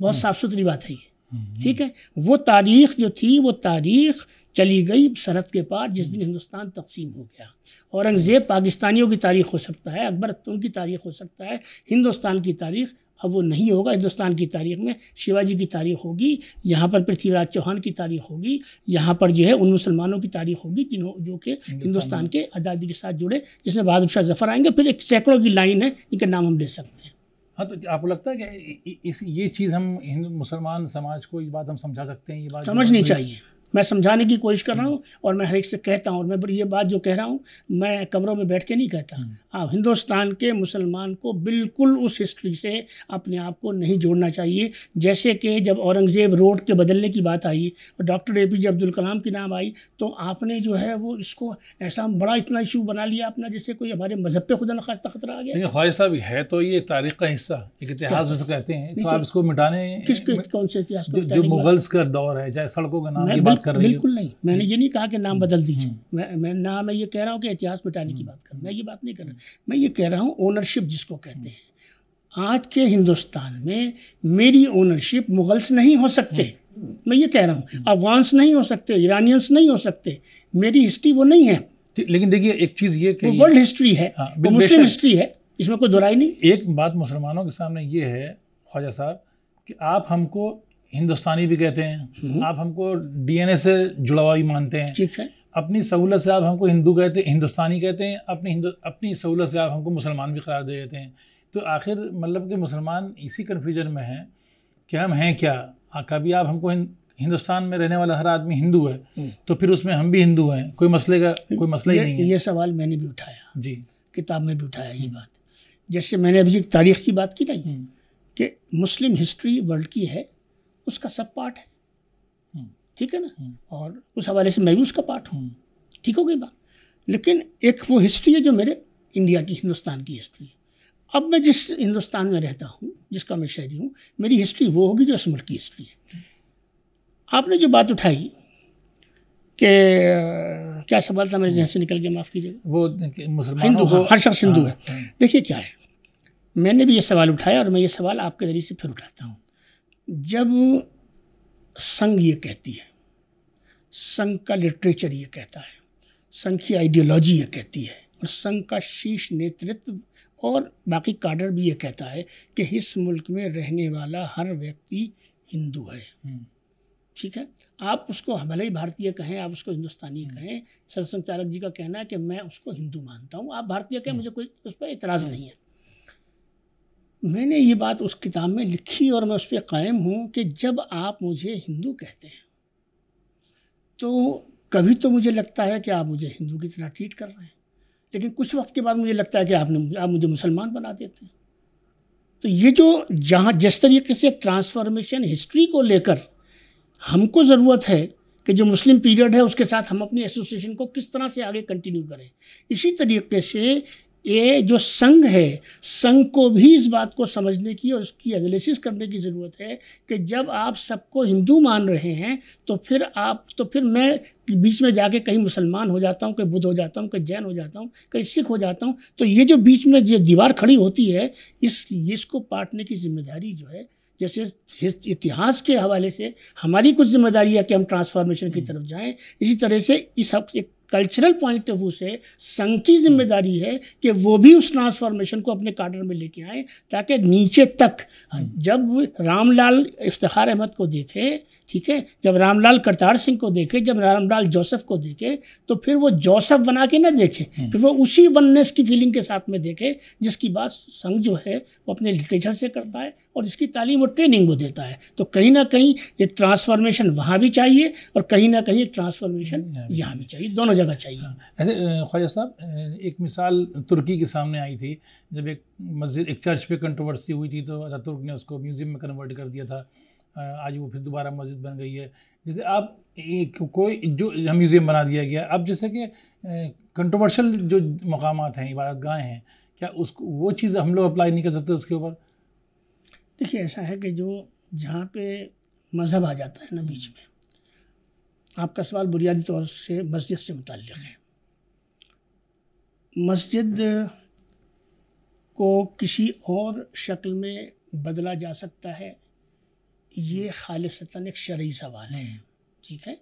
بہت صاف ستھری بات ہے یہ۔ ٹھیک ہے؟ وہ تاریخ جو تھی وہ تاریخ چلی گئی سرحد کے پار جس دن ہندوستان تقسیم ہو گیا۔ اورنگزیب پاکستانیوں کی تاریخ ہو سکتا ہے اکبر ان کی تاریخ ہو سکتا ہے ہندوستان کی تاریخ اب وہ نہیں ہوگا۔ ہندوستان کی تاریخ میں شیواجی کی تاریخ ہوگی یہاں پر پرتھوی راج چوہان کی تاریخ ہوگی یہاں پر جو ہے ان مسلمانوں کی تاریخ ہوگی جنہوں جو کہ ہندوستان کے آزادی کے ساتھ جڑے۔ جس میں بہادر شاہ ظفر آئیں گے پھر ایک سینکڑوں کی لائن ہے جن کا نام ہم لے سکتے ہیں۔ ہاں تو آپ کو لگتا ہے کہ اس یہ چیز ہم ہندو مسلمان سماج کو یہ بات ہم سمجھا سکتے ہیں یہ بات سمجھنی چاہیے۔ میں سمجھانے کی کوشش کر رہا ہوں اور میں ہر ایک سے کہتا ہوں اور میں یہ بات جو کہہ رہا ہوں میں کمروں میں بیٹھ کے نہیں کہتا۔ ہاں ہندوستان کے مسلمان کو بالکل اس ہسٹری سے اپنے آپ کو نہیں جوڑنا چاہیے۔ جیسے کہ جب اورنگزیب روڈ کے بدلنے کی بات آئی اور ڈاکٹر اے پی جے عبد الکلام کی نام آئی تو آپ نے جو ہے وہ اس کو ایسا بڑا اتنا ایشو بنا لیا اپنا جیسے کوئی ہمارے مذہب پہ خدا نخواستہ خطرہ آ گیا۔ خواہش صاحب ہے تو یہ تاریخ کا حصہ ایک اتہاس جیسے کہتے ہیں۔ تو آپ اس کو مٹانے کس کون سے اتہاس جو مغلس کا دور ہے چاہے سڑکوں کا نام بات کر رہی ہے۔ بالکل نہیں۔ میں نے یہ نہیں کہا کہ نام بدل دیجیے۔ میں نہ میں یہ کہہ رہا ہوں کہ اتہاس مٹانے کی بات کروں میں یہ بات نہیں کر رہا۔ میں یہ کہہ رہا ہوں اونرشپ جس کو کہتے ہیں۔ آج کے ہندوستان میں میری اونرشپ مغلس نہیں ہو سکتے۔ میں یہ کہہ رہا ہوں۔ افغانس نہیں ہو سکتے ایرانینس نہیں ہو سکتے۔ میری ہسٹری وہ نہیں ہے۔ لیکن دیکھیے ایک چیز یہ کہ ورلڈ ہسٹری ہے۔ ہاں، وہ مسلم ہسٹری ہے۔ اس میں کوئی درائی نہیں۔ ایک بات مسلمانوں کے سامنے یہ ہے خواجہ صاحب کہ آپ ہم کو ہندوستانی بھی کہتے ہیں۔ آپ ہم کو ڈی این اے سے جڑا ہوا بھی مانتے ہیں۔ ٹھیک ہے۔ اپنی سہولت سے آپ ہم کو ہندو کہتے ہیں ہندوستانی کہتے ہیں اپنی ہندو اپنی سہولت سے آپ ہم کو مسلمان بھی قرار دے دیتے ہیں۔ تو آخر مطلب کہ مسلمان اسی کنفیوژن میں ہیں کہ ہم ہیں کیا؟ کبھی آپ ہم کو ہندوستان میں رہنے والا ہر آدمی ہندو ہے تو پھر اس میں ہم بھی ہندو ہیں۔ کوئی مسئلے کا کوئی مسئلہ ہی نہیں ہے۔ یہ سوال میں نے بھی اٹھایا۔ جی۔ کتاب میں بھی اٹھایا یہ بات۔ جیسے میں نے ابھی تاریخ کی بات کی نہیں کہ مسلم ہسٹری ورلڈ کی ہے۔ اس کا سب پارٹ ہے۔ ٹھیک ہے نا؟ اور اس حوالے سے میں بھی اس کا پارٹ ہوں۔ ٹھیک ہو گئی بات؟ لیکن ایک وہ ہسٹری ہے جو میرے انڈیا کی ہندوستان کی ہسٹری ہے۔ اب میں جس ہندوستان میں رہتا ہوں جس کا میں شہری ہوں میری ہسٹری وہ ہوگی جو اس ملک کی ہسٹری ہے۔ آپ نے جو بات اٹھائی کہ کیا سوال تھا میرے ذہن سے نکل گیا معاف کیجیے۔ وہ ہندو ہر شخص ہندو ہے۔ ہاں، ہاں۔ دیکھیے کیا ہے۔ میں نے بھی یہ سوال اٹھایا اور میں یہ سوال آپ کے ذریعے سے پھر اٹھاتا ہوں۔ جب سنگھ یہ کہتی ہے سنگھ کا لٹریچر یہ کہتا ہے سنگھ کی آئیڈیالوجی یہ کہتی ہے اور سنگھ کا شیش نیترتو اور باقی کاڈر بھی یہ کہتا ہے کہ اس ملک میں رہنے والا ہر ویکتی ہندو ہے۔ ٹھیک ہے؟ آپ اس کو بھلے ہی بھارتیہ کہیں آپ اس کو ہندوستانی کہیں سرسنگ چالک جی کا کہنا ہے کہ میں اس کو ہندو مانتا ہوں آپ بھارتیہ کہیں مجھے کوئی اس پہ اعتراض نہیں ہے۔ میں نے یہ بات اس کتاب میں لکھی اور میں اس پہ قائم ہوں کہ جب آپ مجھے ہندو کہتے ہیں، تو کبھی تو مجھے لگتا ہے کہ آپ مجھے ہندو کی طرح ٹریٹ کر رہے ہیں، لیکن کچھ وقت کے بعد مجھے لگتا ہے کہ آپ نے آپ مجھے مسلمان بنا دیتے ہیں۔ تو یہ جو جہاں جس طریقے سے ٹرانسفارمیشن ہسٹری کو لے کر ہم کو ضرورت ہے کہ جو مسلم پیریڈ ہے، اس کے ساتھ ہم اپنی ایسوسیشن کو کس طرح سے آگے کنٹینیو کریں۔ اسی طریقے سے یہ جو سنگھ ہے سنگھ کو بھی اس بات کو سمجھنے کی اور اس کی انالیسس کرنے کی ضرورت ہے کہ جب آپ سب کو ہندو مان رہے ہیں تو پھر آپ تو پھر میں بیچ میں جا کے کہیں مسلمان ہو جاتا ہوں کہیں بدھ ہو جاتا ہوں کہیں جین ہو جاتا ہوں کہیں سکھ ہو جاتا ہوں تو یہ جو بیچ میں یہ دیوار کھڑی ہوتی ہے اس اس کو پاٹنے کی ذمہ داری جو ہے جیسے اتہاس کے حوالے سے ہماری کچھ ذمہ داری ہے کہ ہم ٹرانسفارمیشن کی طرف جائیں اسی طرح سے اس ایک کلچرل پوائنٹ آف ویو سے سنگھ کی ذمہ داری ہے کہ وہ بھی اس ٹرانسفارمیشن کو اپنے کارڈر میں لے کے آئیں تاکہ نیچے تک جب رام لال افتخار احمد کو دیکھے، ٹھیک ہے؟ جب رام لال کرتار سنگھ کو دیکھے، جب رام لال جوسف کو دیکھے، تو پھر وہ جوسف بنا کے نہ دیکھے، پھر وہ اسی وننیس کی فیلنگ کے ساتھ میں دیکھے، جس کی بات سنگھ جو ہے وہ اپنے لٹریچر سے کرتا ہے۔ اور اس کی تعلیم اور ٹریننگ وہ دیتا ہے۔ تو کہیں نہ کہیں ایک ٹرانسفارمیشن وہاں بھی چاہیے اور کہیں نہ کہیں ٹرانسفارمیشن یہاں بھی چاہیے۔ دونوں جگہ چاہیے۔ ایسے خواجہ صاحب ایک مثال ترکی کے سامنے آئی تھی۔ جب ایک مسجد ایک چرچ پہ کنٹروورسی ہوئی تھی تو ترک نے اس کو میوزیم میں کنورٹ کر دیا تھا۔ آج وہ پھر دوبارہ مسجد بن گئی ہے۔ جیسے آپ کوئی جو میوزیم بنا دیا گیا اب جیسے کہ کنٹروورشل جو مقامات ہیں عبادت گاہیں ہیں کیا اس کو وہ چیز ہم لوگ اپلائی نہیں کر سکتے اس کے اوپر؟ دیکھیے، ایسا ہے کہ جو جہاں پہ مذہب آ جاتا ہے نا بیچ میں، آپ کا سوال بنیادی طور سے مسجد سے متعلق ہے۔ مسجد کو کسی اور شکل میں بدلا جا سکتا ہے، یہ خالصتاً ایک شرعی سوال ہے، ٹھیک ہے؟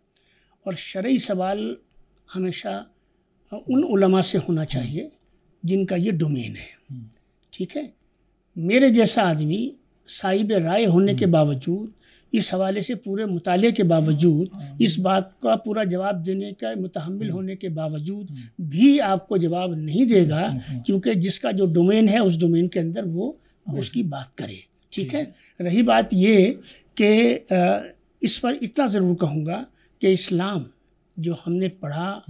اور شرعی سوال ہمیشہ ان علماء سے ہونا چاہیے جن کا یہ ڈومین ہے، ٹھیک ہے؟ میرے جیسا آدمی صاحب رائے ہونے کے باوجود اس حوالے سے پورے مطالعے کے باوجود اس بات کا پورا جواب دینے کا متحمل ہونے کے باوجود بھی آپ کو جواب نہیں دے گا کیونکہ جس کا جو ڈومین ہے اس ڈومین کے اندر وہ اس کی بات کرے۔ ٹھیک ہے؟ رہی بات یہ کہ اس پر اتنا ضرور کہوں گا کہ اسلام جو ہم نے پڑھا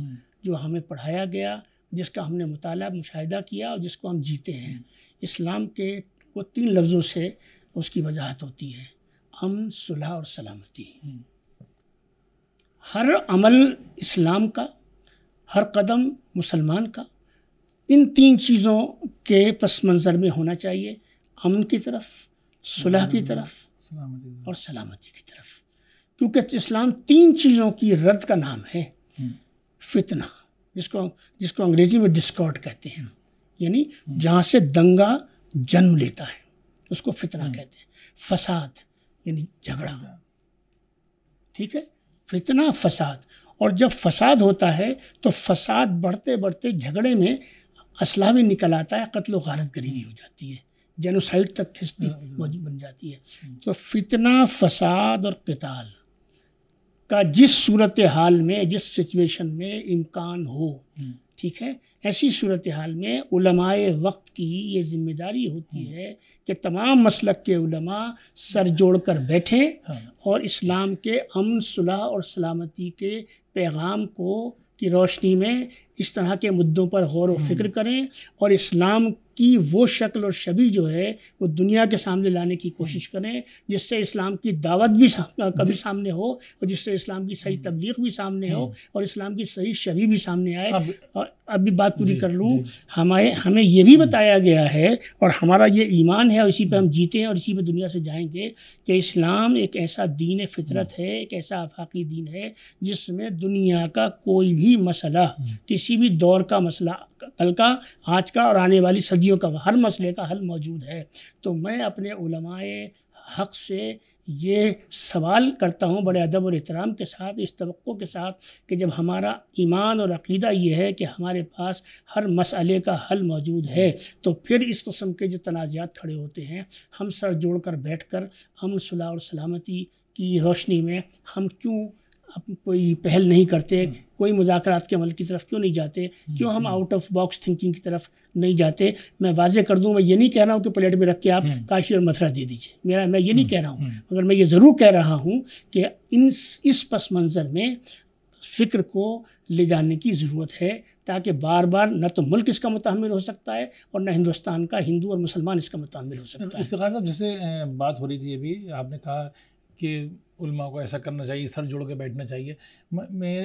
جو ہمیں پڑھایا گیا جس کا ہم نے مطالعہ مشاہدہ کیا اور جس کو ہم جیتے ہیں اسلام کے وہ تین لفظوں سے اس کی وضاحت ہوتی ہے۔ امن صلح اور سلامتی۔ ہر عمل اسلام کا ہر قدم مسلمان کا۔ ان تین چیزوں کے پس منظر میں ہونا چاہیے۔ امن کی طرف صلح کی طرف اور سلامتی کی طرف۔ کیونکہ اسلام تین چیزوں کی رد کا نام ہے۔ فتنہ جس کو جس کو انگریزی میں ڈسکاٹ کہتے ہیں۔ یعنی جہاں سے دنگا جنم لیتا ہے۔ اس کو فتنہ کہتے ہیں۔ فساد یعنی جھگڑا۔ ٹھیک ہے؟ فتنہ فساد۔ اور جب فساد ہوتا ہے تو فساد بڑھتے بڑھتے جھگڑے میں اسلحہ بھی نکل آتا ہے قتل و غارت گری ہو جاتی ہے۔ جینوسائڈ تک بن جاتی ہے۔ تو فتنہ فساد اور قتال کا جس صورت حال میں جس سچویشن میں امکان ہو ٹھیک ہے ایسی صورتحال میں علماء وقت کی یہ ذمہ داری ہوتی ہے کہ تمام مسلک کے علماء سر جوڑ کر بیٹھیں ہاں۔ اور اسلام کے امن صلاح اور سلامتی کے پیغام کو کی روشنی میں اس طرح کے مدعوں پر غور و فکر کریں اور اسلام کی وہ شکل اور شبی جو ہے وہ دنیا کے سامنے لانے کی کوشش کریں جس سے اسلام کی دعوت بھی کبھی۔ سامنے ہو اور جس سے اسلام کی صحیح تبلیغ بھی سامنے ہو اور اسلام کی صحیح شبی بھی سامنے آئے اور اب بھی بات پوری جی، کر لوں۔ جی، ہمیں ہمیں یہ بھی بتایا گیا ہے اور ہمارا یہ ایمان ہے اور اسی پہ ہم جیتے ہیں اور اسی پہ دنیا سے جائیں گے کہ اسلام ایک ایسا دین فطرت ہے ایک ایسا آفاقی دین ہے جس میں دنیا کا کوئی بھی مسئلہ کسی کسی بھی دور کا مسئلہ، کل کا، آج کا اور آنے والی صدیوں کا، ہر مسئلے کا حل موجود ہے۔ تو میں اپنے علماء حق سے یہ سوال کرتا ہوں بڑے ادب اور احترام کے ساتھ، اس توقع کے ساتھ کہ جب ہمارا ایمان اور عقیدہ یہ ہے کہ ہمارے پاس ہر مسئلے کا حل موجود ہے، تو پھر اس قسم کے جو تنازعات کھڑے ہوتے ہیں، ہم سر جوڑ کر بیٹھ کر امن صلاح اور سلامتی کی روشنی میں ہم کیوں کوئی پہل نہیں کرتے کوئی مذاکرات کے عمل کی طرف کیوں نہیں جاتے؟ کیوں ہم آؤٹ آف باکس تھنکنگ کی طرف نہیں جاتے؟ میں واضح کر دوں میں یہ نہیں کہہ رہا ہوں کہ پلیٹ میں رکھ کے آپ کاشی اور متھرا دے دیجیے میرا میں یہ نہیں کہہ رہا ہوں مگر میں یہ ضرور کہہ رہا ہوں کہ ان اس پس منظر میں فکر کو لے جانے کی ضرورت ہے تاکہ بار بار نہ تو ملک اس کا متحمل ہو سکتا ہے اور نہ ہندوستان کا ہندو اور مسلمان اس کا متحمل ہو سکتا ہے۔ افتخار صاحب جیسے بات ہو رہی تھی ابھی آپ نے کہا کہ علماء کو ایسا کرنا چاہیے، سر جوڑ کے بیٹھنا چاہیے۔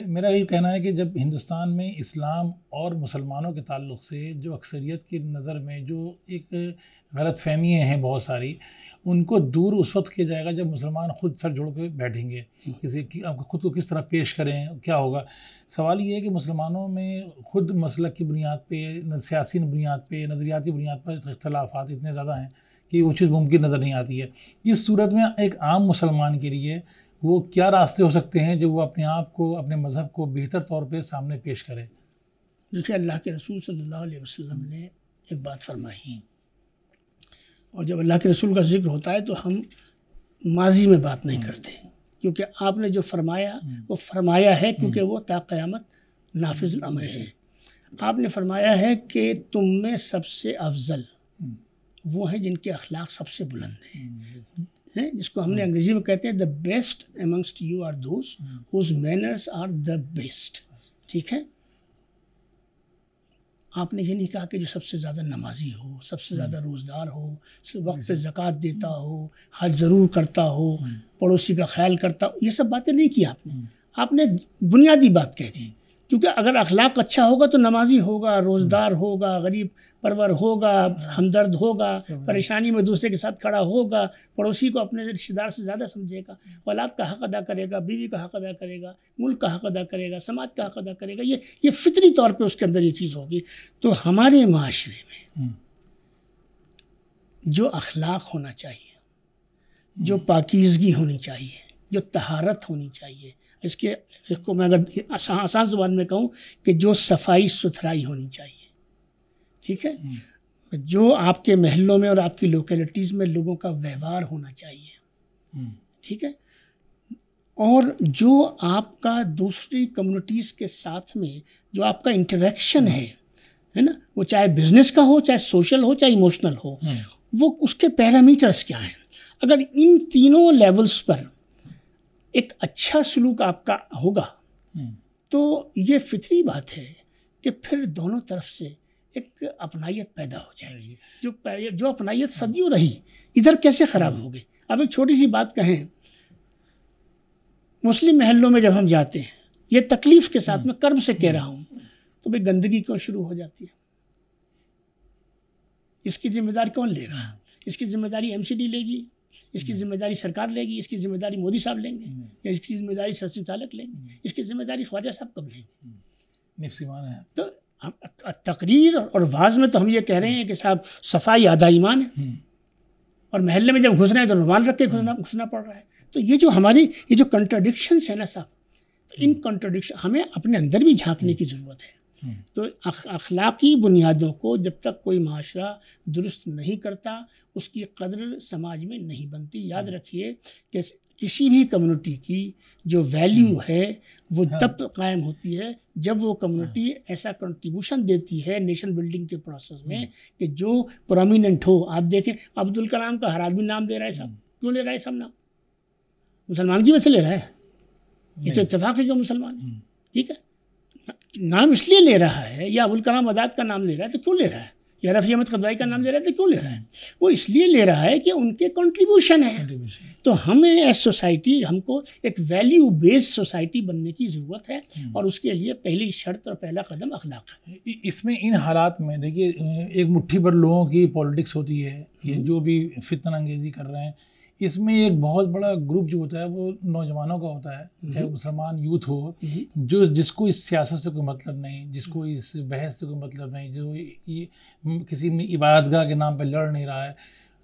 میرا یہ کہنا ہے کہ جب ہندوستان میں اسلام اور مسلمانوں کے تعلق سے جو اکثریت کی نظر میں جو ایک غلط فہمیاں ہیں بہت ساری، ان کو دور اس وقت کیا جائے گا جب مسلمان خود سر جوڑ کے بیٹھیں گے۔ کسی خود کو کس طرح پیش کریں، کیا ہوگا؟ سوال یہ ہے کہ مسلمانوں میں خود مسلک کی بنیاد پہ سیاسی بنیاد پہ، نظریاتی بنیاد پر اختلافات اتنے زیادہ ہیں۔ کہ وہ چیز ممکن نظر نہیں آتی ہے۔ اس صورت میں ایک عام مسلمان کے لیے وہ کیا راستے ہو سکتے ہیں جو وہ اپنے آپ کو، اپنے مذہب کو بہتر طور پہ سامنے پیش کرے؟ دیکھیے، اللہ کے رسول صلی اللہ علیہ وسلم نے ایک بات فرمائی۔ اور جب اللہ کے رسول کا ذکر ہوتا ہے تو ہم ماضی میں بات نہیں کرتے۔ کیونکہ آپ نے جو فرمایا، وہ فرمایا ہے کیونکہ وہ تا قیامت نافذ العمل ہے۔ آپ نے فرمایا ہے کہ تم میں سب سے افضل وہ ہیں جن کے اخلاق سب سے بلند ہیں۔ جس کو ہم نے انگریزی میں کہتے ہیں the best amongst you are those whose manners are the best ٹھیک ہے؟ آپ نے یہ نہیں کہا کہ جو سب سے زیادہ نمازی ہو سب سے زیادہ روزدار ہو وقت پہ زکوٰۃ دیتا ہو حج ضرور کرتا ہو پڑوسی کا خیال کرتا ہو یہ سب باتیں نہیں کی آپ نے۔ آپ نے بنیادی بات کہہ دی۔ کیونکہ اگر اخلاق اچھا ہوگا تو نمازی ہوگا روزدار ہوگا غریب پرور ہوگا ہمدرد ہوگا پریشانی میں دوسرے کے ساتھ کھڑا ہوگا پڑوسی کو اپنے رشتے دار سے زیادہ سمجھے گا۔ اولاد کا حق ادا کرے گا بیوی کا حق ادا کرے گا ملک کا حق ادا کرے گا سماج کا حق ادا کرے گا یہ یہ فطری طور پہ اس کے اندر یہ چیز ہوگی۔ تو ہمارے معاشرے میں جو اخلاق ہونا چاہیے جو پاکیزگی ہونی چاہیے جو تہارت ہونی چاہیے۔ اس کے اس کو میں اگر آسان زبان میں کہوں کہ جو صفائی ستھرائی ہونی چاہیے۔ ٹھیک ہے؟ جو آپ کے محلوں میں اور آپ کی لوکیلٹیز میں لوگوں کا ویوہار ہونا چاہیے۔ ٹھیک ہے؟ اور جو آپ کا دوسری کمیونٹیز کے ساتھ میں جو آپ کا انٹریکشن ہے نا؟ وہ چاہے بزنس کا ہو چاہے سوشل ہو چاہے ایموشنل ہو وہ اس کے پیرامیٹرس کیا ہیں؟ اگر ان تینوں لیولز پر ایک اچھا سلوک آپ کا ہوگا۔ تو یہ فطری بات ہے کہ پھر دونوں طرف سے ایک اپنائیت پیدا ہو جائے گی۔ جو جو اپنائیت صدیوں رہی ادھر کیسے خراب ہو گئی اب ایک چھوٹی سی بات کہیں۔ مسلم محلوں میں جب ہم جاتے ہیں یہ تکلیف کے ساتھ میں کرب سے کہہ رہا ہوں۔ تو بھائی گندگی کیوں شروع ہو جاتی ہے؟ اس کی ذمہ داری کون لے گا؟ اس کی ذمہ داری ایم سی ڈی لے گی۔ اس کی ذمہ داری سرکار لے گی اس کی ذمہ داری مودی صاحب لیں گے یا اس کی ذمہ داری سر چالک لیں گے اس کی ذمہ داری خواجہ صاحب کب لیں گے؟ تو تقریر اور واز میں تو ہم یہ کہہ رہے ہیں کہ صاحب صفائی آدھا ایمان ہے۔ اور محلے میں جب گھس رہے ہیں تو رومال رکھ کے گھسنا گھسنا پڑ رہا ہے۔ تو یہ جو ہماری یہ جو کنٹرڈکشنس ہیں نا صاحب ان کنٹرڈکشن ہمیں اپنے اندر بھی جھانکنے کی ضرورت ہے۔ تو اخلاقی بنیادوں کو جب تک کوئی معاشرہ درست نہیں کرتا اس کی قدر سماج میں نہیں بنتی۔ یاد رکھیے کہ کسی بھی کمیونٹی کی جو ویلیو ہے وہ ہاں۔ تب قائم ہوتی ہے جب وہ کمیونٹی ہاں۔ ایسا کنٹریبیوشن دیتی ہے نیشن بلڈنگ کے پروسیس میں کہ جو پرومیننٹ ہو۔ آپ دیکھیں عبد الکلام کا ہر آدمی نام لے رہا ہے صاحب۔ کیوں لے رہا ہے سب نام؟ مسلمان کی وجہ سے لے رہا ہے۔ یہ تو اتفاق ہے کہ مسلمان ٹھیک ہے؟ نام اس لیے لے رہا ہے یا ابوالکلام آزاد کا نام لے رہا ہے تو کیوں لے رہا ہے؟ یا رفیع احمد قدوائی کا نام لے رہا ہے تو کیوں لے رہا ہے؟ وہ اس لیے لے رہا ہے کہ ان کے کنٹریبیوشن ہے تو ہمیں ایز سوسائٹی ہم کو ایک ویلیو بیسڈ سوسائٹی بننے کی ضرورت ہے اور اس کے لیے پہلی شرط اور پہلا قدم اخلاق ہے۔ اس میں ان حالات میں دیکھیے ایک مٹھی بھر لوگوں کی پالیٹکس ہوتی ہے۔ یہ جو بھی فتن انگیزی کر رہے ہیں اس میں ایک بہت بڑا گروپ جو ہوتا ہے وہ نوجوانوں کا ہوتا ہے چاہے مسلمان یوتھ ہو جو جس کو اس سیاست سے کوئی مطلب نہیں جس کو اس بحث سے کوئی مطلب نہیں جو کسی عبادت گاہ کے نام پہ لڑ نہیں رہا ہے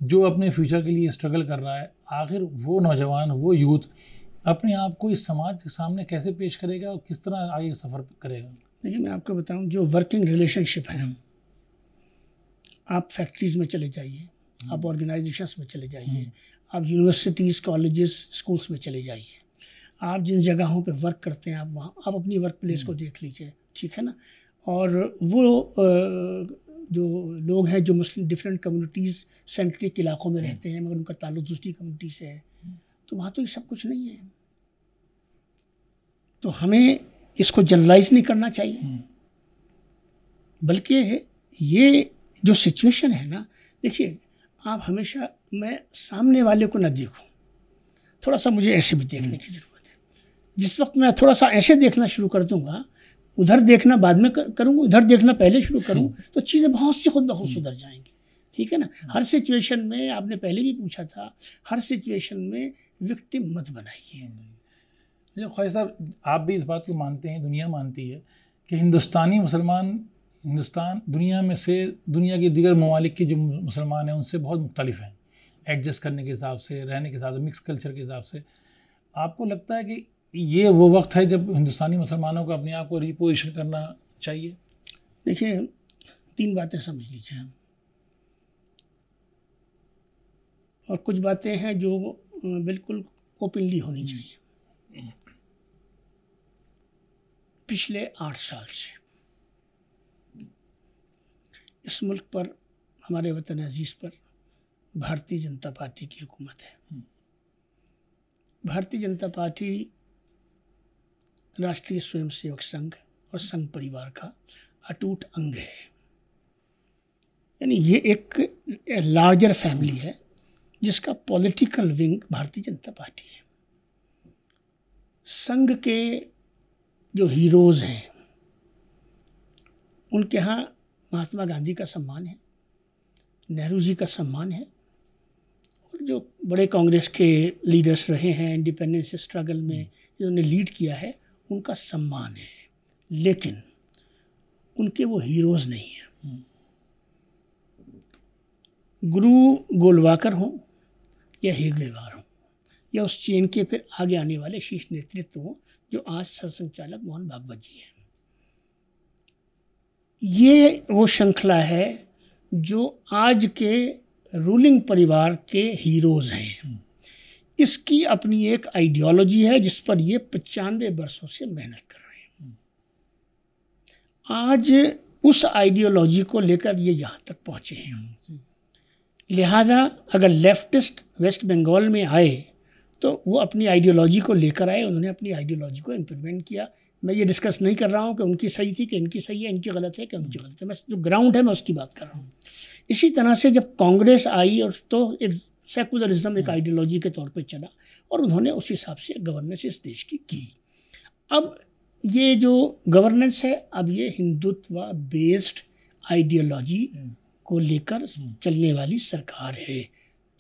جو اپنے فیوچر کے لیے اسٹرگل کر رہا ہے آخر وہ نوجوان وہ یوتھ اپنے آپ کو اس سماج کے سامنے کیسے پیش کرے گا اور کس طرح آگے سفر کرے گا؟ دیکھیے میں آپ کو بتاؤں جو ورکنگ ریلیشن شپ ہے آپ فیکٹریز میں چلے جائیے۔ آپ آرگنائزیشنس میں چلے جائیے۔ آپ یونیورسٹیز کالجز اسکولس میں چلے جائیے۔ آپ جن جگہوں پہ ورک کرتے ہیں آپ وہاں آپ اپنی ورک پلیس کو دیکھ لیجیے ٹھیک ہے نا؟ اور وہ جو لوگ ہیں جو مسلم ڈفرینٹ کمیونٹیز سینٹرک علاقوں میں رہتے ہیں مگر ان کا تعلق دوسری کمیونٹی سے ہے۔ تو وہاں تو یہ سب کچھ نہیں ہے۔ تو ہمیں اس کو جنرلائز نہیں کرنا چاہیے۔ بلکہ یہ جو سچویشن ہے نا دیکھیے آپ ہمیشہ میں سامنے والے کو نہ دیکھوں۔ تھوڑا سا مجھے ایسے بھی دیکھنے کی ضرورت ہے۔ جس وقت میں تھوڑا سا ایسے دیکھنا شروع کر دوں گا، ادھر دیکھنا بعد میں کروں ادھر دیکھنا پہلے شروع کروں تو چیزیں بہت سی خود بخود سدھر جائیں گی۔ ٹھیک ہے نا؟ ہر سچویشن میں آپ نے پہلے بھی پوچھا تھا، ہر سچویشن میں وکٹم مت بنائیے۔ جی، خواہ صاحب، آپ بھی اس بات کو مانتے ہیں، دنیا مانتی ہے کہ ہندوستانی مسلمان ہندوستان دنیا میں سے دنیا کے دیگر ممالک کے جو مسلمان ہیں ان سے بہت مختلف ہیں۔ ایڈجسٹ کرنے کے حساب سے رہنے کے حساب سے مکس کلچر کے حساب سے۔ آپ کو لگتا ہے کہ یہ وہ وقت ہے جب ہندوستانی مسلمانوں کو اپنے آپ کو ریپوزیشن کرنا چاہیے؟ دیکھیے تین باتیں سمجھ لیجیے۔ اور کچھ باتیں ہیں جو بالکل اوپنلی ہونی چاہیے۔ پچھلے آٹھ سال سے۔ اس ملک پر ہمارے وطن عزیز پر بھارتی جنتا پارٹی کی حکومت ہے۔ بھارتی جنتا پارٹی راشٹریہ سوئم سیوک سنگھ اور سنگھ پریوار کا اٹوٹ انگ ہے۔ یعنی یہ ایک لارجر فیملی ہے جس کا پولیٹیکل ونگ بھارتی جنتا پارٹی ہے۔ سنگھ کے جو ہیروز ہیں ان کے ہاں مہاتما گاندھی کا سمان ہے، نہرو جی کا سمان ہے، اور جو بڑے کانگریس کے لیڈرس رہے ہیں، انڈیپینڈنس اسٹرگل میں جنہوں نے لیڈ کیا ہے، ان کا سمان ہے۔ لیکن ان کے وہ ہیروز نہیں ہیں۔ گرو گولواکر ہوں یا ہیگڑےوار ہوں، یا اس چین کے پھر آگے آنے والے شیش نیترتو ہوں، جو آج سر سنچالک موہن بھاگوت جی ہیں۔ یہ وہ شنکھلا ہے جو آج کے رولنگ پریوار کے ہیروز ہیں۔ اس کی اپنی ایک آئیڈیالوجی ہے جس پر یہ پچانوے برسوں سے محنت کر رہے ہیں۔ آج اس آئیڈیالوجی کو لے کر یہ یہاں تک پہنچے ہیں۔ لہذا اگر لیفٹسٹ ویسٹ بنگال میں آئے تو وہ اپنی آئیڈیالوجی کو لے کر آئے انہوں نے اپنی آئیڈیالوجی کو امپلیمنٹ کیا۔ میں یہ ڈسکس نہیں کر رہا ہوں کہ ان کی صحیح تھی کہ ان کی صحیح ہے ان کی غلط ہے کہ ان کی غلط ہے۔ میں جو گراؤنڈ ہے میں اس کی بات کر رہا ہوں۔ اسی طرح سے جب کانگریس آئی اور تو ایک سیکولرزم ایک آئیڈیالوجی کے طور پہ چلا اور انہوں نے اس حساب سے گورننس اس دیش کی کی۔ اب یہ جو گورننس ہے اب یہ ہندوتوا بیسڈ آئیڈیالوجی کو لے کر چلنے والی سرکار ہے۔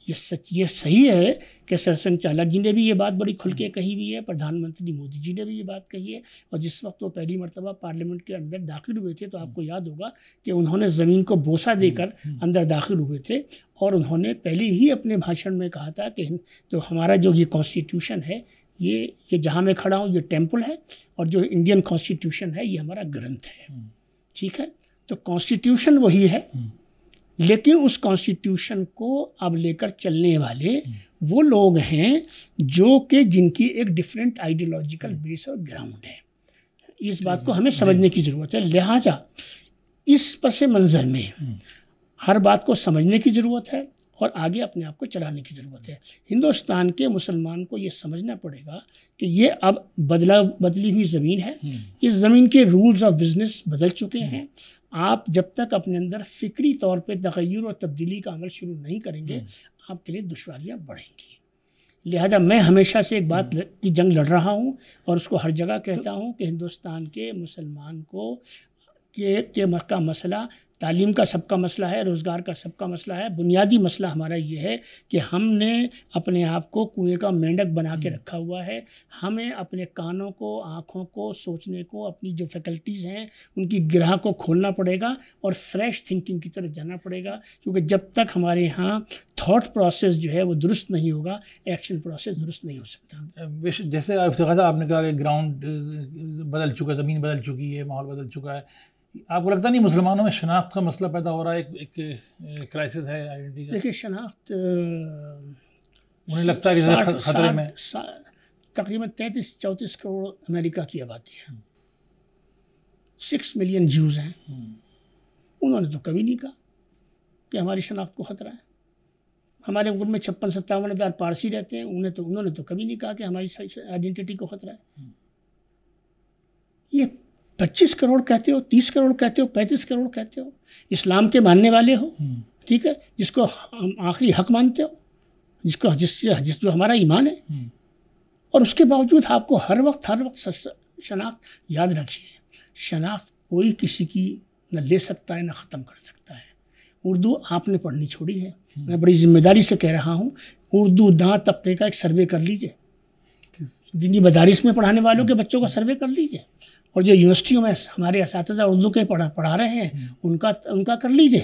یہ سچ یہ صحیح ہے کہ سرسنگ چالک جی نے بھی یہ بات بڑی کھل کے کہی ہوئی ہے پردھان منتری مودی جی نے بھی یہ بات کہی ہے۔ اور جس وقت وہ پہلی مرتبہ پارلیمنٹ کے اندر داخل ہوئے تھے تو آپ کو یاد ہوگا کہ انہوں نے زمین کو بوسہ دے کر اندر داخل ہوئے تھے۔ اور انہوں نے پہلے ہی اپنے بھاشن میں کہا تھا کہ جو ہمارا جو یہ کانسٹیٹیوشن ہے یہ یہ جہاں میں کھڑا ہوں یہ ٹیمپل ہے۔ اور جو انڈین کانسٹیٹیوشن ہے یہ ہمارا گرنتھ ہے۔ ٹھیک ہے؟ تو کانسٹیٹیوشن وہی ہے۔ لیکن اس کانسٹیٹیوشن کو اب لے کر چلنے والے وہ لوگ ہیں جو کہ جن کی ایک ڈفرینٹ آئیڈیالوجیکل بیس اور گراؤنڈ ہے۔ اس بات کو ہمیں سمجھنے کی ضرورت ہے۔ لہٰذا اس پس منظر میں ہر بات کو سمجھنے کی ضرورت ہے اور آگے اپنے آپ کو چلانے کی ضرورت ہے۔ ہندوستان کے مسلمان کو یہ سمجھنا پڑے گا کہ یہ اب بدلا بدلی ہوئی زمین ہے۔ اس زمین کے رولز آف بزنس بدل چکے ہیں۔ آپ جب تک اپنے اندر فکری طور پہ تغیر اور تبدیلی کا عمل شروع نہیں کریں گے آپ کے لیے دشواریاں بڑھیں گی۔ لہذا میں ہمیشہ سے ایک بات کی جنگ لڑ رہا ہوں اور اس کو ہر جگہ کہتا ہوں کہ ہندوستان کے مسلمان کو کہ کا مسئلہ تعلیم کا سب کا مسئلہ ہے روزگار کا سب کا مسئلہ ہے۔ بنیادی مسئلہ ہمارا یہ ہے کہ ہم نے اپنے آپ کو کنویں کا مینڈک بنا کے رکھا ہوا ہے۔ ہمیں اپنے کانوں کو آنکھوں کو سوچنے کو اپنی جو فیکلٹیز ہیں ان کی گرہ کو کھولنا پڑے گا اور فریش تھنکنگ کی طرف جانا پڑے گا۔ کیونکہ جب تک ہمارے یہاں تھاٹ پروسیس جو ہے وہ درست نہیں ہوگا ایکشن پروسیس درست نہیں ہو سکتا۔ جیسے آپ نے کہا کہ گراؤنڈ بدل چکا زمین بدل چکی ہے ماحول بدل چکا ہے۔ آپ کو لگتا نہیں مسلمانوں میں شناخت کا مسئلہ پیدا ہو رہا ہے؟ ایک ایک کرائسس ہے آئیڈینٹی کا۔ دیکھیے شناخت انہیں لگتا ہے کہ خطرے میں تقریباً تینتیس چونتیس کروڑ امریکہ کی آبادی ہے۔ سکس ملین جیوز ہیں۔ انہوں نے تو کبھی نہیں کہا کہ ہماری شناخت کو خطرہ ہے۔ ہمارے ملک میں چھپن ستاون ہزار پارسی رہتے ہیں۔ انہیں تو انہوں نے تو کبھی نہیں کہا کہ ہماری آئیڈینٹی کو خطرہ ہے۔ یہ پچیس کروڑ کہتے ہو تیس کروڑ کہتے ہو پینتیس کروڑ کہتے ہو اسلام کے ماننے والے ہو ٹھیک ہے؟ جس کو آخری حق مانتے ہو جس کو جس جس جو ہمارا ایمان ہے۔ اور اس کے باوجود آپ کو ہر وقت ہر وقت شناخت یاد رکھیے شناخت کوئی کسی کی نہ لے سکتا ہے نہ ختم کر سکتا ہے۔ اردو آپ نے پڑھنی چھوڑی ہے۔ میں بڑی ذمہ داری سے کہہ رہا ہوں اردو داں طبقے کا ایک سروے کر لیجیے۔ دینی مدارس میں پڑھانے والوں کے بچوں کا سروے کر لیجیے۔ اور جو یونیورسٹیوں میں ہمارے اساتذہ اردو کے پڑھا پڑھا رہے ہیں ان کا ان کا کر لیجیے۔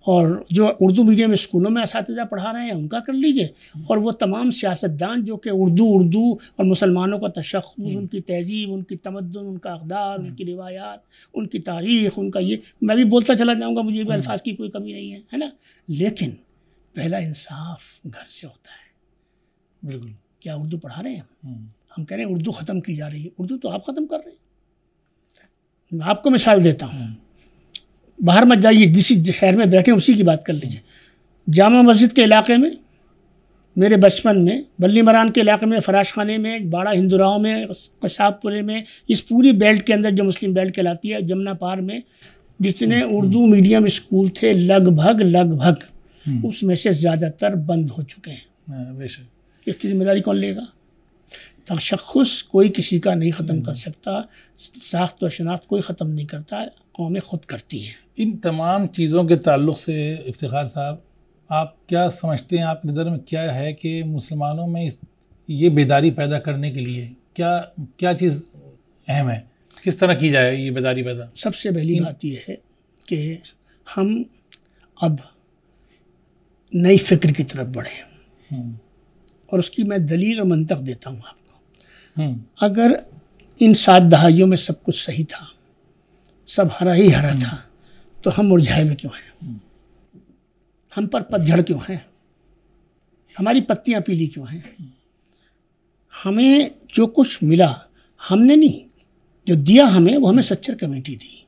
اور جو اردو میڈیم اسکولوں میں اساتذہ پڑھا رہے ہیں ان کا کر لیجیے۔ اور وہ تمام سیاستدان جو کہ اردو اردو اور مسلمانوں کا تشخص ان کی تہذیب ان کی تمدن ان کا اقدار ان کی روایات ان کی تاریخ ان کا یہ۔ میں بھی بولتا چلا جاؤں گا مجھے بھی الفاظ کی کوئی کمی نہیں ہے ہے نا؟ لیکن پہلا انصاف گھر سے ہوتا ہے۔ بالکل۔ کیا اردو پڑھا رہے ہیں ہم کہہ رہے ہیں اردو ختم کی جا رہی ہے۔ اردو تو آپ ختم کر رہے ہیں۔ میں آپ کو مثال دیتا ہوں۔ باہر مت جائیے جس شہر میں بیٹھے اسی کی بات کر لیجیے جامع مسجد کے علاقے میں میرے بچپن میں بلی مران کے علاقے میں فراش خانے میں باڑا ہندوراؤں میں کشاب پورے میں اس پوری بیلٹ کے اندر جو مسلم بیلٹ کہلاتی ہے جمنا پار میں جتنے اردو میڈیم اسکول تھے لگ بھگ لگ بھگ اس میں سے زیادہ تر بند ہو چکے ہیں۔ ہاں، اس کی ذمہ داری کون لے گا؟ تشخص کوئی کسی کا نہیں ختم کر سکتا ساخت و شناخت کوئی ختم نہیں کرتا قومیں خود کرتی ہیں۔ ان تمام چیزوں کے تعلق سے افتخار صاحب آپ کیا سمجھتے ہیں؟ آپ کی نظر میں کیا ہے کہ مسلمانوں میں یہ بیداری پیدا کرنے کے لیے کیا کیا چیز اہم ہے؟ کس طرح کی جائے یہ بیداری پیدا؟ سب سے پہلی بات یہ ہے کہ ہم اب نئی فکر کی طرف بڑھیں اور اس کی میں دلیل اور منطق دیتا ہوں آپ اگر ان سات دہائیوں میں سب کچھ صحیح تھا، سب ہرا ہی ہرا تھا، تو ہم مرجھائے میں کیوں ہیں؟ ہم پر پتجھڑ کیوں ہیں؟ ہماری پتیاں پیلی کیوں ہیں؟ ہمیں جو کچھ ملا، ہم نے نہیں، جو دیا ہمیں، وہ ہمیں سچر کمیٹی دی۔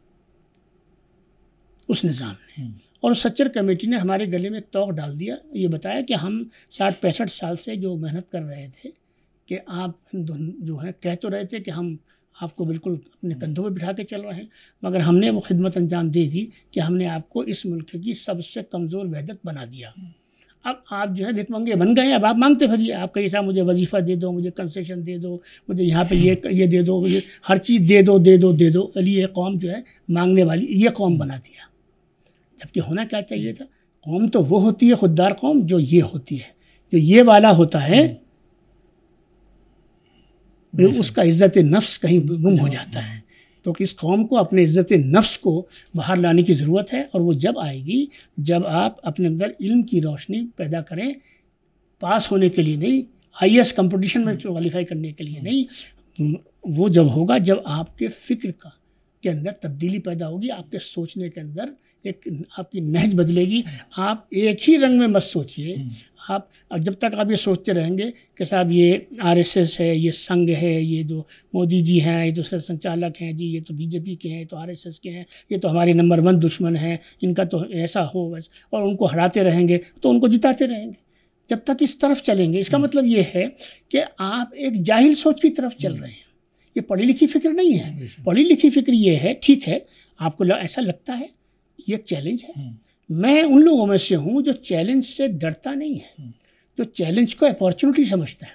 اس نظام نے۔ اور سچر کمیٹی نے ہمارے گلے میں ایک توق ڈال دیا، یہ بتایا کہ ہم ساٹھ پینسٹھ سال سے جو محنت کر رہے تھے کہ آپ جو ہیں کہہ تو رہے تھے کہ ہم آپ کو بالکل اپنے کندھوں پہ بٹھا کے چل رہے ہیں، مگر ہم نے وہ خدمت انجام دے دی کہ ہم نے آپ کو اس ملک کی سب سے کمزور وحدت بنا دیا۔ اب آپ جو ہے بھیک منگے بن گئے، اب آپ مانگتے پھریے آپ کہیں صاحب مجھے وظیفہ دے دو، مجھے کنسیشن دے دو، مجھے یہاں پہ یہ یہ دے دو، مجھے ہر چیز دے دو دے دو دے دو۔ علی، یہ قوم جو ہے مانگنے والی، یہ قوم بنا دیا۔ جبکہ ہونا کیا چاہیے تھا؟ قوم تو وہ ہوتی ہے، خوددار قوم جو یہ ہوتی ہے۔ جو یہ والا ہوتا ہے اس کا عزت نفس کہیں گم ہو جاتا ہے۔ تو اس قوم کو، اپنے عزت نفس کو باہر لانے کی ضرورت ہے اور وہ جب آئے گی، جب آپ اپنے اندر علم کی روشنی پیدا کریں، پاس ہونے کے لیے نہیں، آئی ایس کمپٹیشن میں کوالیفائی کرنے کے لیے نہیں، وہ جب ہوگا، جب آپ کے فکر کا کے اندر تبدیلی پیدا ہوگی آپ کے سوچنے کے اندر ایک آپ کی نہج بدلے گی۔ آپ ایک ہی رنگ میں مت سوچیے آپ جب تک آپ یہ سوچتے رہیں گے کہ صاحب یہ آر ایس ایس ہے یہ سنگھ ہے یہ جو مودی جی ہیں یہ دوسرے سنچالک ہیں جی یہ تو بی جے پی کے ہیں تو آر ایس ایس کے ہیں یہ تو ہمارے نمبر ون دشمن ہیں ان کا تو ایسا ہو بس۔ اور ان کو ہراتے رہیں گے تو ان کو جتاتے رہیں گے۔ جب تک اس طرف چلیں گے اس کا مطلب یہ ہے کہ آپ ایک جاہل سوچ کی طرف چل رہے ہیں۔ یہ پڑھی لکھی فکر نہیں ہے۔ پڑھی لکھی فکر یہ ہے ٹھیک ہے آپ کو ایسا لگتا ہے یہ چیلنج ہے۔ میں ان لوگوں میں سے ہوں جو چیلنج سے ڈرتا نہیں ہے جو چیلنج کو اپارچونیٹی سمجھتا ہے۔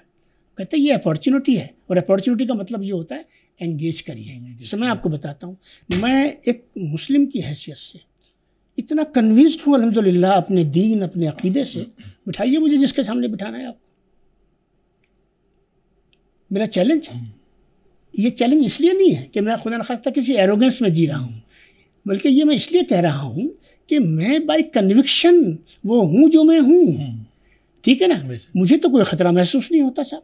کہتے ہیں یہ اپارچونیٹی ہے اور اپارچونیٹی کا مطلب یہ ہوتا ہے انگیج کریے۔ جیسے میں آپ کو بتاتا ہوں میں ایک مسلم کی حیثیت سے اتنا کنوینسڈ ہوں الحمد للہ اپنے دین اپنے عقیدے سے۔ بٹھائیے مجھے جس کے سامنے بٹھانا ہے آپ کو۔ میرا چیلنج ہے۔ یہ چیلنج اس لیے نہیں ہے کہ میں خدا نخواستہ کسی ایروگنس میں جی رہا ہوں بلکہ یہ میں اس لیے کہہ رہا ہوں کہ میں بائی کنوکشن وہ ہوں جو میں ہوں۔ ٹھیک ہے نا؟ مجھے تو کوئی خطرہ محسوس نہیں ہوتا صاحب۔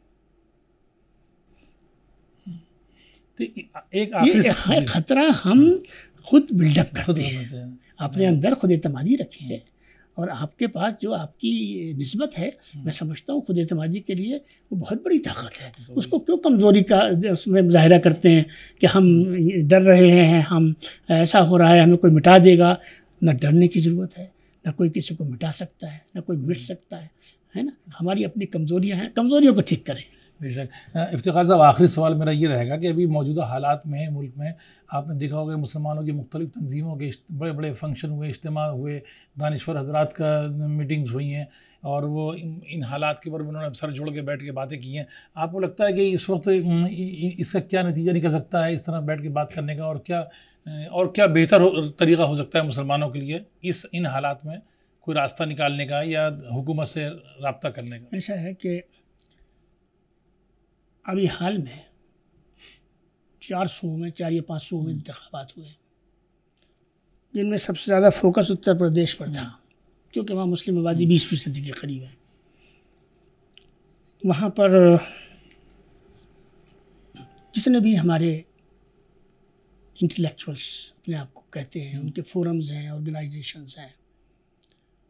ایک خطرہ ہم خود بلڈ اپ کرتے ہیں۔ اپنے اندر خود اعتمادی رکھیں۔ اور آپ کے پاس جو آپ کی نسبت ہے میں سمجھتا ہوں خود اعتمادی کے لیے وہ بہت بڑی طاقت ہے۔ اس کو کیوں کمزوری کا اس میں مظاہرہ کرتے ہیں کہ ہم ڈر رہے ہیں ہم ایسا ہو رہا ہے ہمیں کوئی مٹا دے گا؟ نہ ڈرنے کی ضرورت ہے نہ کوئی کسی کو مٹا سکتا ہے نہ کوئی مٹ سکتا ہے ہے نا؟ ہماری اپنی کمزوریاں ہیں کمزوریوں کو ٹھیک کریں۔ بے شک۔ ہاں، افتخار صاحب، آخری سوال میرا یہ رہے گا کہ ابھی موجودہ حالات میں ملک میں آپ نے دیکھا ہوگا مسلمانوں کی مختلف تنظیموں کے بڑے بڑے فنکشن ہوئے، اجتماع ہوئے، دانشور حضرات کا میٹنگز ہوئی ہیں اور وہ ان حالات کے اوپر انہوں نے سر جوڑ کے بیٹھ کے باتیں کی ہیں۔ آپ کو لگتا ہے کہ اس وقت اس کا کیا نتیجہ نکل سکتا ہے اس طرح بیٹھ کے بات کرنے کا؟ اور کیا اور کیا بہتر طریقہ ہو سکتا ہے مسلمانوں کے لیے اس، ان حالات میں کوئی راستہ نکالنے کا یا حکومت سے رابطہ کرنے کا؟ ایسا ہے کہ ابھی حال میں چار صوبوں میں، چار یا پانچ صوبوں میں انتخابات ہوئے۔ جن میں سب سے زیادہ فوکس اتر پردیش پر تھا کیونکہ وہاں مسلم آبادی بیس فیصدی کے قریب ہے۔ وہاں پر جتنے بھی ہمارے انٹلیکچوئلس اپنے آپ کو کہتے ہیں، ان کے فورمز ہیں آرگنائزیشنز ہیں،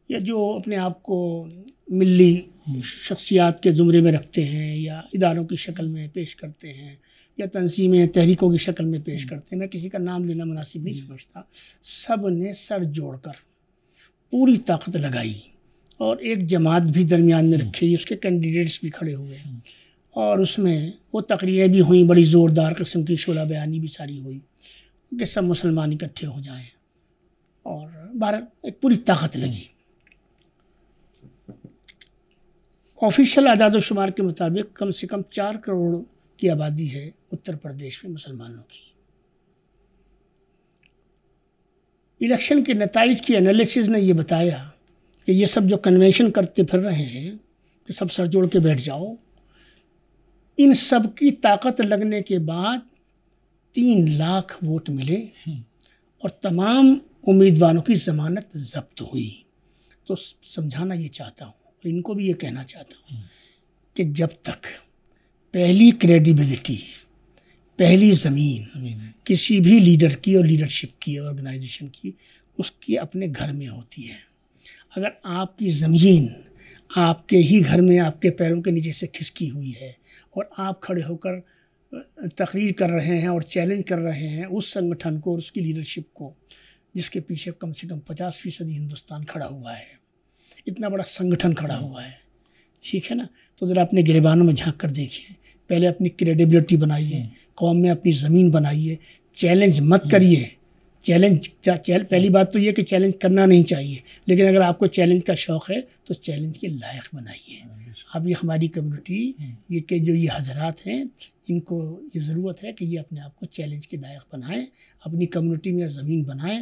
یا جو اپنے آپ کو ملی شخصیات کے زمرے میں رکھتے ہیں یا اداروں کی شکل میں پیش کرتے ہیں یا تنظیمیں تحریکوں کی شکل میں پیش کرتے ہیں، میں کسی کا نام لینا مناسب نہیں سمجھتا۔ سب نے سر جوڑ کر پوری طاقت لگائی اور ایک جماعت بھی درمیان میں رکھی، اس کے کینڈیڈیٹس بھی کھڑے ہوئے۔ اور اس میں وہ تقریریں بھی ہوئیں، بڑی زوردار قسم کی، شعلہ بیانی بھی ساری ہوئی کہ سب مسلمان اکٹھے ہو جائیں۔ اور بہر ایک پوری طاقت لگی۔ آفیشیل اعداد و شمار کے مطابق کم سے کم چار کروڑ کی آبادی ہے اتر پردیش میں مسلمانوں کی۔ الیکشن کے نتائج کی انالیسز نے یہ بتایا کہ یہ سب جو کنونشن کرتے پھر رہے ہیں، کہ سب سر جوڑ کے بیٹھ جاؤ۔ ان سب کی طاقت لگنے کے بعد تین لاکھ ووٹ ملے اور تمام امیدواروں کی ضمانت ضبط ہوئی۔ تو سمجھانا یہ چاہتا ہوں ان کو بھی یہ کہنا چاہتا ہوں کہ جب تک پہلی کریڈیبلٹی پہلی زمین کسی بھی لیڈر کی اور لیڈرشپ کی آرگنائزیشن کی اس کی اپنے گھر میں ہوتی ہے۔ اگر آپ کی زمین آپ کے ہی گھر میں آپ کے پیروں کے نیچے سے کھسکی ہوئی ہے اور آپ کھڑے ہو کر تقریر کر رہے ہیں اور چیلنج کر رہے ہیں اس سنگٹھن کو اور اس کی لیڈرشپ کو جس کے پیچھے کم سے کم پچاس فیصدی ہندوستان کھڑا ہوا ہے۔ اتنا بڑا سنگٹھن کھڑا ہوا ہے۔ ٹھیک ہے نا؟ تو ذرا اپنے گریبانوں میں جھانک کر دیکھیے۔ پہلے اپنی کریڈیبلٹی بنائیے۔ قوم میں اپنی زمین بنائیے۔ چیلنج مت کریے۔ چیلنج پہلی بات تو یہ کہ چیلنج کرنا نہیں چاہیے، لیکن اگر آپ کو چیلنج کا شوق ہے تو چیلنج کے لائق بنائیے۔ اب یہ ہماری کمیونٹی، یہ کہ جو یہ حضرات ہیں، ان کو یہ ضرورت ہے کہ یہ اپنے آپ کو چیلنج کے لائق بنائیں، اپنی کمیونٹی میں زمین بنائیں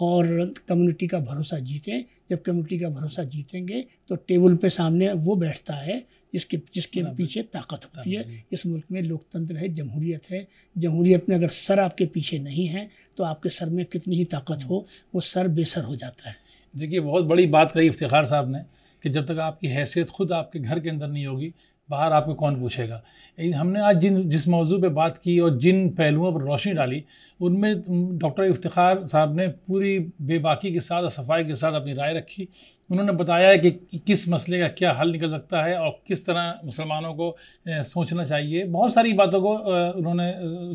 اور کمیونٹی کا بھروسہ جیتیں۔ جب کمیونٹی کا بھروسہ جیتیں گے تو ٹیبل پہ سامنے وہ بیٹھتا ہے جس کے جس کے پیچھے طاقت ہوتی ہے۔ اس ملک میں لوکتنتر ہے جمہوریت ہے۔ جمہوریت میں اگر سر آپ کے پیچھے نہیں ہے تو آپ کے سر میں کتنی ہی طاقت ہو وہ سر بے سر ہو جاتا ہے۔ دیکھیے بہت بڑی بات کہی افتخار صاحب نے کہ جب تک آپ کی حیثیت خود آپ کے گھر کے اندر نہیں ہوگی باہر آپ کو کون پوچھے گا؟ ہم نے آج جن جس موضوع پہ بات کی اور جن پہلوؤں پر روشنی ڈالی ان میں ڈاکٹر افتخار صاحب نے پوری بے باکی کے ساتھ اور صفائی کے ساتھ اپنی رائے رکھی۔ انہوں نے بتایا ہے کہ کس مسئلے کا کیا حل نکل سکتا ہے اور کس طرح مسلمانوں کو سوچنا چاہیے۔ بہت ساری باتوں کو انہوں نے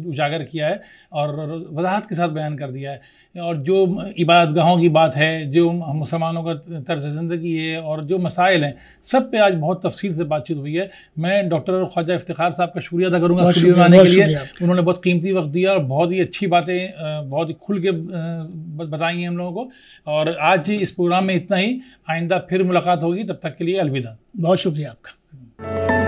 اجاگر کیا ہے اور وضاحت کے ساتھ بیان کر دیا ہے۔ اور جو عبادت گاہوں کی بات ہے جو مسلمانوں کا طرز زندگی ہے اور جو مسائل ہیں سب پہ آج بہت تفصیل سے بات چیت ہوئی ہے۔ میں ڈاکٹر خواجہ افتخار صاحب کا شکریہ ادا کروں گا اسٹوڈیو آنے کے لیے۔ انہوں نے بہت قیمتی وقت دیا اور بہت ہی اچھی باتیں بہت ہی کھل کے بتائی ہیں ہم لوگوں کو۔ اور آج اس پروگرام میں اتنا ہی۔ آئندہ پھر ملاقات ہوگی تب تک کے لیے الوداع۔ بہت شکریہ آپ کا۔